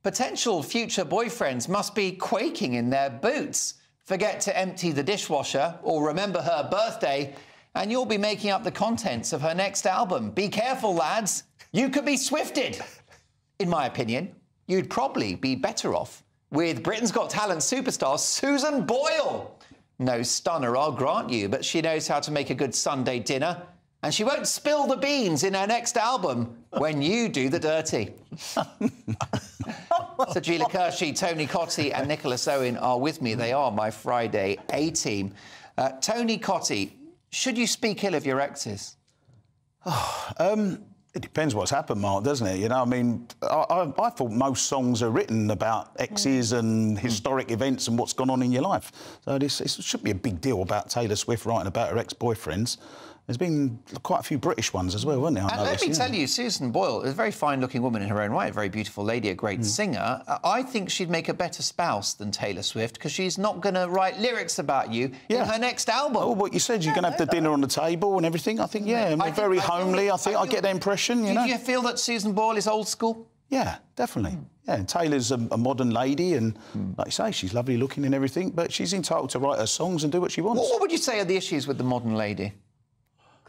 S4: potential future boyfriends must be quaking in their boots. Forget to empty the dishwasher or remember her birthday, and you'll be making up the contents of her next album. Be careful, lads. You could be swifted. In my opinion, you'd probably be better off with Britain's Got Talent superstar Susan Boyle. No stunner, I'll grant you, but she knows how to make a good Sunday dinner. And she won't spill the beans in her next album when you do the dirty. Sajeela Kershi, Tony Cottee, and Nicholas Owen are with me. They are my Friday A team. Uh, Tony Cottee, should you speak ill of your exes? [sighs]
S37: Um, it depends what's happened, Mark, doesn't it? You know, I mean, I, I, I thought most songs are written about exes mm. and historic events and what's gone on in your life. So this, this should be a big deal about Taylor Swift writing about her ex-boyfriends. There's been quite a few British ones as well, weren't there?
S4: And let me
S37: yeah.
S4: tell you, Susan Boyle is a very fine-looking woman in her own right, a very beautiful lady, a great singer. Uh, I think she'd make a better spouse than Taylor Swift because she's not going to write lyrics about you in her next album.
S37: Oh, what you said, you're going to have the dinner on the table and everything. I think, yeah,
S4: I think-
S37: very
S4: I feel-
S37: homely. I think I, get the impression, you
S4: Do
S37: know.
S4: you feel that Susan Boyle is old school?
S37: Yeah, definitely. Yeah, and Taylor's a, a modern lady, and
S4: Hmm.
S37: like you say, she's lovely looking and everything, but she's entitled to write her songs and do what she wants.
S4: What, what would you say are the issues with the modern lady?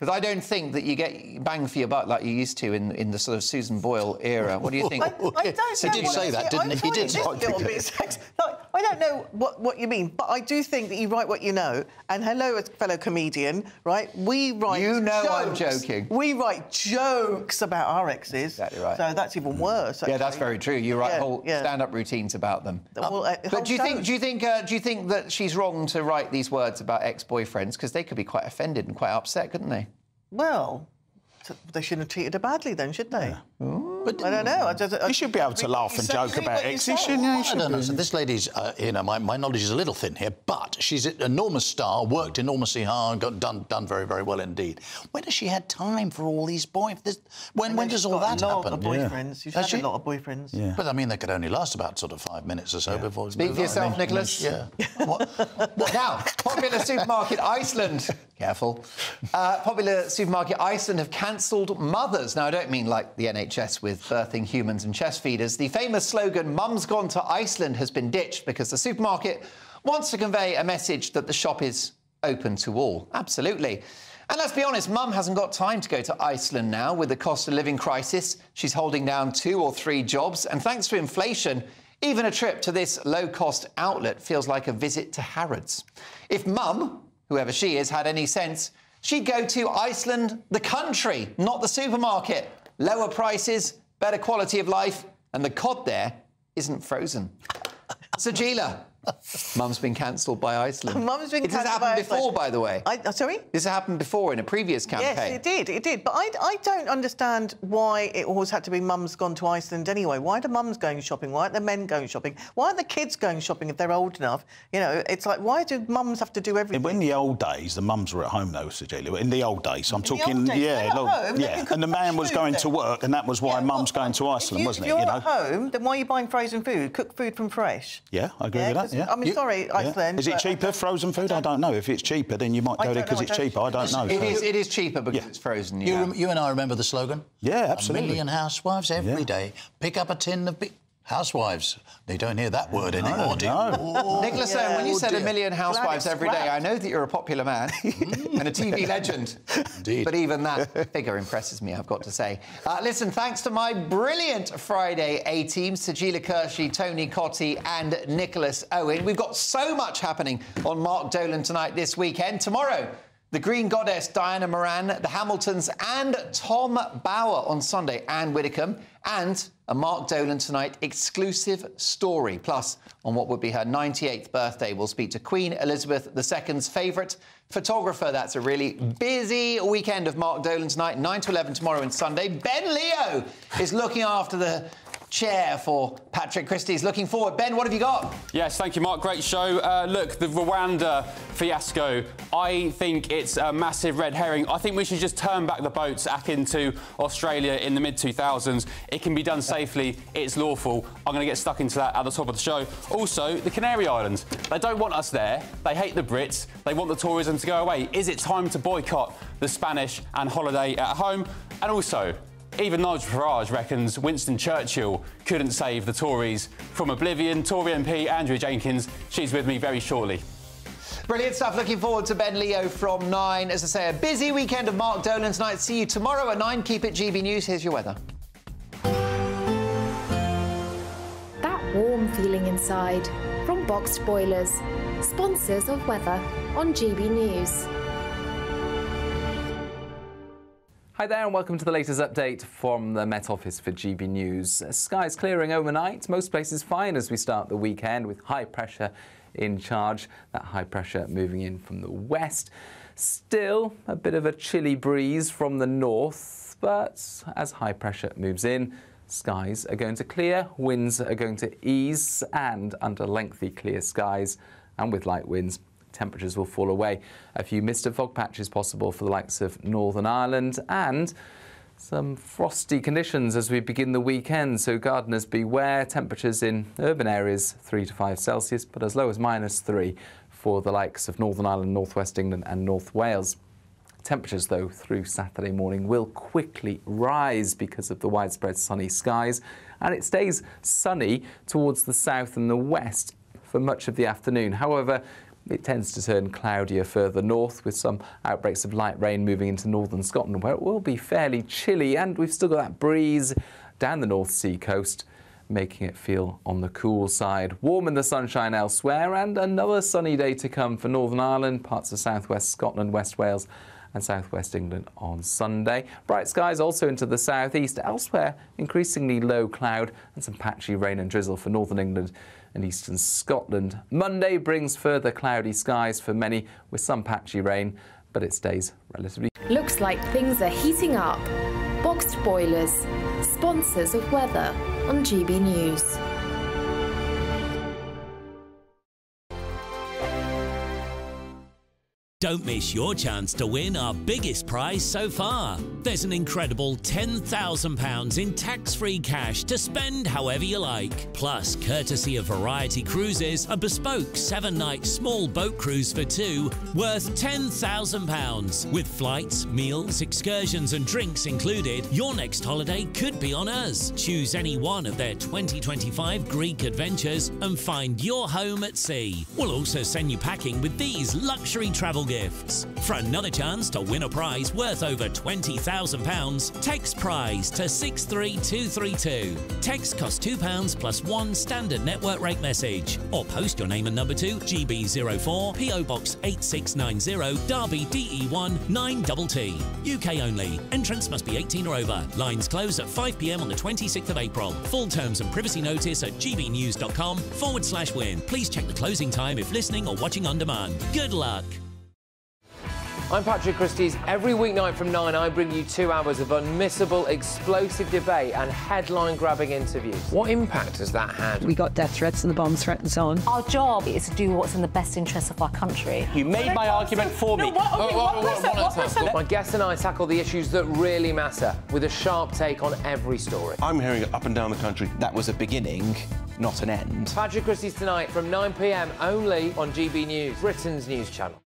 S4: Because I don't think that you get bang for your buck like you used to in, in the sort of Susan Boyle era. What do you think?
S5: I, I don't
S4: So
S5: know
S4: did say that, didn't he? He did
S5: it
S4: say that.
S5: bit sex- like, I don't know what, what you mean, but I do think that you write what you know. And hello, as fellow comedian, right? We write.
S4: You know I'm joking.
S5: We write jokes about our exes. Exactly
S4: right.
S5: So that's even worse.
S4: Yeah, that's very true. You write
S5: Yeah,
S4: whole
S5: yeah.
S4: stand-up routines about them.
S5: Well, uh,
S4: but do you think do you think uh, do you think that she's wrong to write these words about ex-boyfriends because they could be quite offended and quite upset, couldn't they?
S5: Well, they shouldn't have treated her badly then, should they? But I don't know. I just,
S37: You should be able to laugh and joke about exes, shouldn't you? You
S7: I don't know. So this lady's, uh, you know, my, my knowledge is a little thin here, but she's an enormous star, worked enormously hard, got done done very very well indeed. When has she had time for all these boyfriends? When when does all that
S5: a lot
S7: happen?
S5: Of boyfriends. She's
S7: Has
S5: had
S7: she?
S5: a lot of boyfriends.
S37: Yeah.
S7: But I mean, they could only last about sort of five minutes or so before.
S4: Speak for
S7: on.
S4: yourself,
S7: Then-
S4: Nicholas.
S7: Yeah. [laughs]
S4: now, popular supermarket Iceland. Careful. Uh, popular supermarket Iceland have cancelled mothers. Now, I don't mean like the NHS with birthing humans and chest feeders. The famous slogan, Mum's Gone to Iceland, has been ditched because the supermarket wants to convey a message that the shop is open to all. Absolutely. And let's be honest, Mum hasn't got time to go to Iceland now with the cost of living crisis. She's holding down two or three jobs, and thanks to inflation, even a trip to this low cost outlet feels like a visit to Harrods. If Mum, whoever she is, had any sense, she'd go to Iceland, the country, not the supermarket. Lower prices, better quality of life, and the cod there isn't frozen. Sajeela, [laughs] Mum's been cancelled by Iceland. [laughs]
S5: Mum's been
S4: It has
S5: cancelled
S4: happened
S5: by
S4: before,
S5: Iceland.
S4: by the way.
S5: I, uh, sorry?
S4: This happened before in a previous campaign.
S5: Yes, it did. It did. But I, I don't understand why it always had to be mums gone to Iceland anyway. Why are the mums going shopping? Why aren't the men going shopping? Why aren't the kids going shopping if they're old enough? You know, it's like, why do mums have to do everything?
S37: In the old days, the mums were at home though, Sajeela. In the old days, I'm
S5: the
S37: talking,
S5: old days,
S37: yeah,
S5: they're at home,
S37: yeah.
S5: can
S37: And the man was going
S5: then.
S37: to work, and that was why mum's going to Iceland, wasn't
S5: if
S37: it?
S5: you're
S37: You know.
S5: at home, then why are you buying frozen food? Cook food from fresh.
S37: Yeah, I agree
S5: Yeah,
S37: with that.
S5: 'Cause-
S37: Yeah.
S5: I mean, sorry,
S37: Yeah.
S5: Iceland,
S37: Is it cheaper um, frozen food? I don't know. If it's cheaper, then you might go there
S5: don't
S37: because it's cheaper. I don't know.
S4: It
S37: so-
S4: is, it is cheaper because it's frozen.
S7: You, rem- you and I remember the slogan?
S37: Yeah, absolutely.
S7: A million housewives every day. Pick up a tin of big housewives. They don't hear that word anymore, do you? Oh,
S4: Nicholas Owen, when you
S7: oh
S4: said a million housewives every day. I know that you're a popular man [laughs] and a TV [laughs] legend.
S7: Indeed.
S4: But even that figure impresses me, I've got to say. Uh, listen, thanks to my brilliant Friday A team, Sajeela Kershi, Tony Cottee, and Nicholas Owen. We've got so much happening on Mark Dolan tonight this weekend. Tomorrow, the Green Goddess Diana Moran, the Hamiltons, and Tom Bower on Sunday, Ann Widdecombe, and a Mark Dolan Tonight exclusive story. Plus, on what would be her 98th birthday, we'll speak to Queen Elizabeth II's favourite photographer. That's a really busy weekend of Mark Dolan Tonight, 9 to 11 tomorrow and Sunday. Ben Leo is looking after the chair for Patrick Christys. Looking forward. Ben, what have you got?
S45: Yes, thank you, Mark. Great show. Uh, look, the Rwanda fiasco, I think it's a massive red herring. I think we should just turn back the boats back into Australia in the mid 2000s. It can be done safely, it's lawful. I'm going to get stuck into that at the top of the show. Also, the Canary Islands. They don't want us there. They hate the Brits. They want the tourism to go away. Is it time to boycott the Spanish and holiday at home? And also, even Nigel Farage reckons Winston Churchill couldn't save the Tories from oblivion. Tory MP Andrea Jenkyns, she's with me very shortly.
S4: Brilliant stuff. Looking forward to Ben Leo from 9. As I say, a busy weekend of Mark Dolan tonight. See you tomorrow at 9. Keep it GB News. Here's your weather.
S46: That warm feeling inside from BOXT Boilers, sponsors of weather on GB News.
S17: Hi there and welcome to the latest update from the Met Office for GB News. Skies clearing overnight, most places fine as we start the weekend with high pressure in charge. That high pressure moving in from the west. Still a bit of a chilly breeze from the north, but as high pressure moves in, skies are going to clear, winds are going to ease, and under lengthy clear skies and with light winds, temperatures will fall away. A few mist and fog patches possible for the likes of Northern Ireland and some frosty conditions as we begin the weekend, so gardeners beware. Temperatures in urban areas 3 to 5 Celsius, but as low as minus 3 for the likes of Northern Ireland, North West England and North Wales. Temperatures, though, through Saturday morning will quickly rise because of the widespread sunny skies, and it stays sunny towards the south and the west for much of the afternoon. However, it tends to turn cloudier further north with some outbreaks of light rain moving into northern Scotland where it will be fairly chilly and we've still got that breeze down the North Sea coast making it feel on the cool side. Warm in the sunshine elsewhere and another sunny day to come for Northern Ireland, parts of southwest Scotland, West Wales and southwest England on Sunday. Bright skies also into the southeast. Elsewhere, increasingly low cloud and some patchy rain and drizzle for northern England and eastern Scotland. Monday brings further cloudy skies for many with some patchy rain, but it stays relatively.
S46: Looks like things are heating up. BOXT Boilers, sponsors of weather on GB News.
S47: Don't miss your chance to win our biggest prize so far. There's an incredible £10,000 in tax free cash to spend however you like. Plus, courtesy of Variety Cruises, a bespoke seven night small boat cruise for two worth £10,000. With flights, meals, excursions, and drinks included, your next holiday could be on us. Choose any one of their 2025 Greek adventures and find your home at sea. We'll also send you packing with these luxury travel gifts. For another chance to win a prize worth over £20,000, text prize to 63232. Text costs £2 plus one standard network rate message. Or post your name and number to GB04 PO Box 8690 Derby DE1 9TT. UK only. Entrance must be 18 or over. Lines close at 5pm on the 26th of April. Full terms and privacy notice at gbnews.com forward slash win. Please check the closing time if listening or watching on demand. Good luck.
S48: I'm Patrick Christys. Every weeknight from 9, I bring you two hours of unmissable, explosive debate and headline grabbing interviews. What impact has that had?
S49: We got death threats and the bomb threats and so on.
S50: Our job is to do what's in the best interest of our country.
S45: You made my argument for me.
S48: My guest and I tackle the issues that really matter with a sharp take on every story.
S51: I'm hearing it up and down the country.
S52: That was a beginning, not an end.
S48: Patrick Christys tonight from 9 pm only on GB News, Britain's news channel.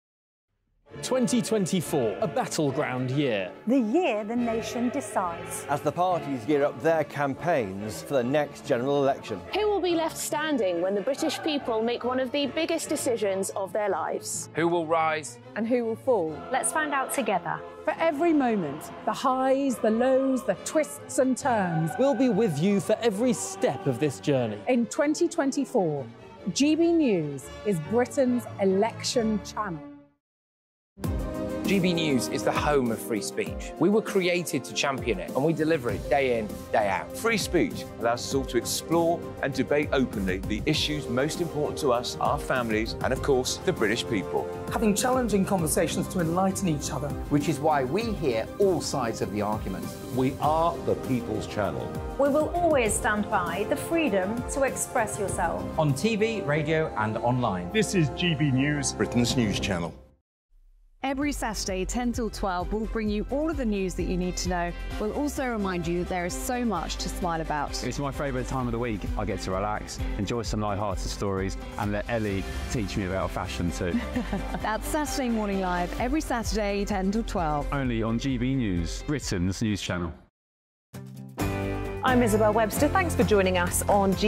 S15: 2024, a battleground year.
S41: The year the nation decides.
S27: As the parties gear up their campaigns for the next general election.
S53: Who will be left standing when the British people make one of the biggest decisions of their lives?
S48: Who will rise?
S50: And who will fall?
S41: Let's find out together.
S54: For every moment, the highs, the lows, the twists and turns.
S15: We'll be with you for every step of this journey.
S54: In 2024, GB News is Britain's election channel.
S48: GB News is the home of free speech. We were created to champion it, and we deliver it day in, day out.
S19: Free speech allows us all to explore and debate openly the issues most important to us, our families, and of course, the British people.
S55: Having challenging conversations to enlighten each other.
S4: Which is why we hear all sides of the argument.
S22: We are the People's Channel.
S46: We will always stand by the freedom to express yourself.
S13: On TV, radio, and online.
S3: This is GB News,
S22: Britain's news channel.
S49: Every Saturday, 10 till 12, we'll bring you all of the news that you need to know. We'll also remind you that there is so much to smile about.
S56: It's my favourite time of the week. I get to relax, enjoy some light-hearted stories, and let Ellie teach me about fashion too. [laughs]
S49: That's Saturday Morning Live, every Saturday, 10 till 12.
S56: Only on GB News, Britain's news channel.
S57: I'm Isabel Webster. Thanks for joining us on G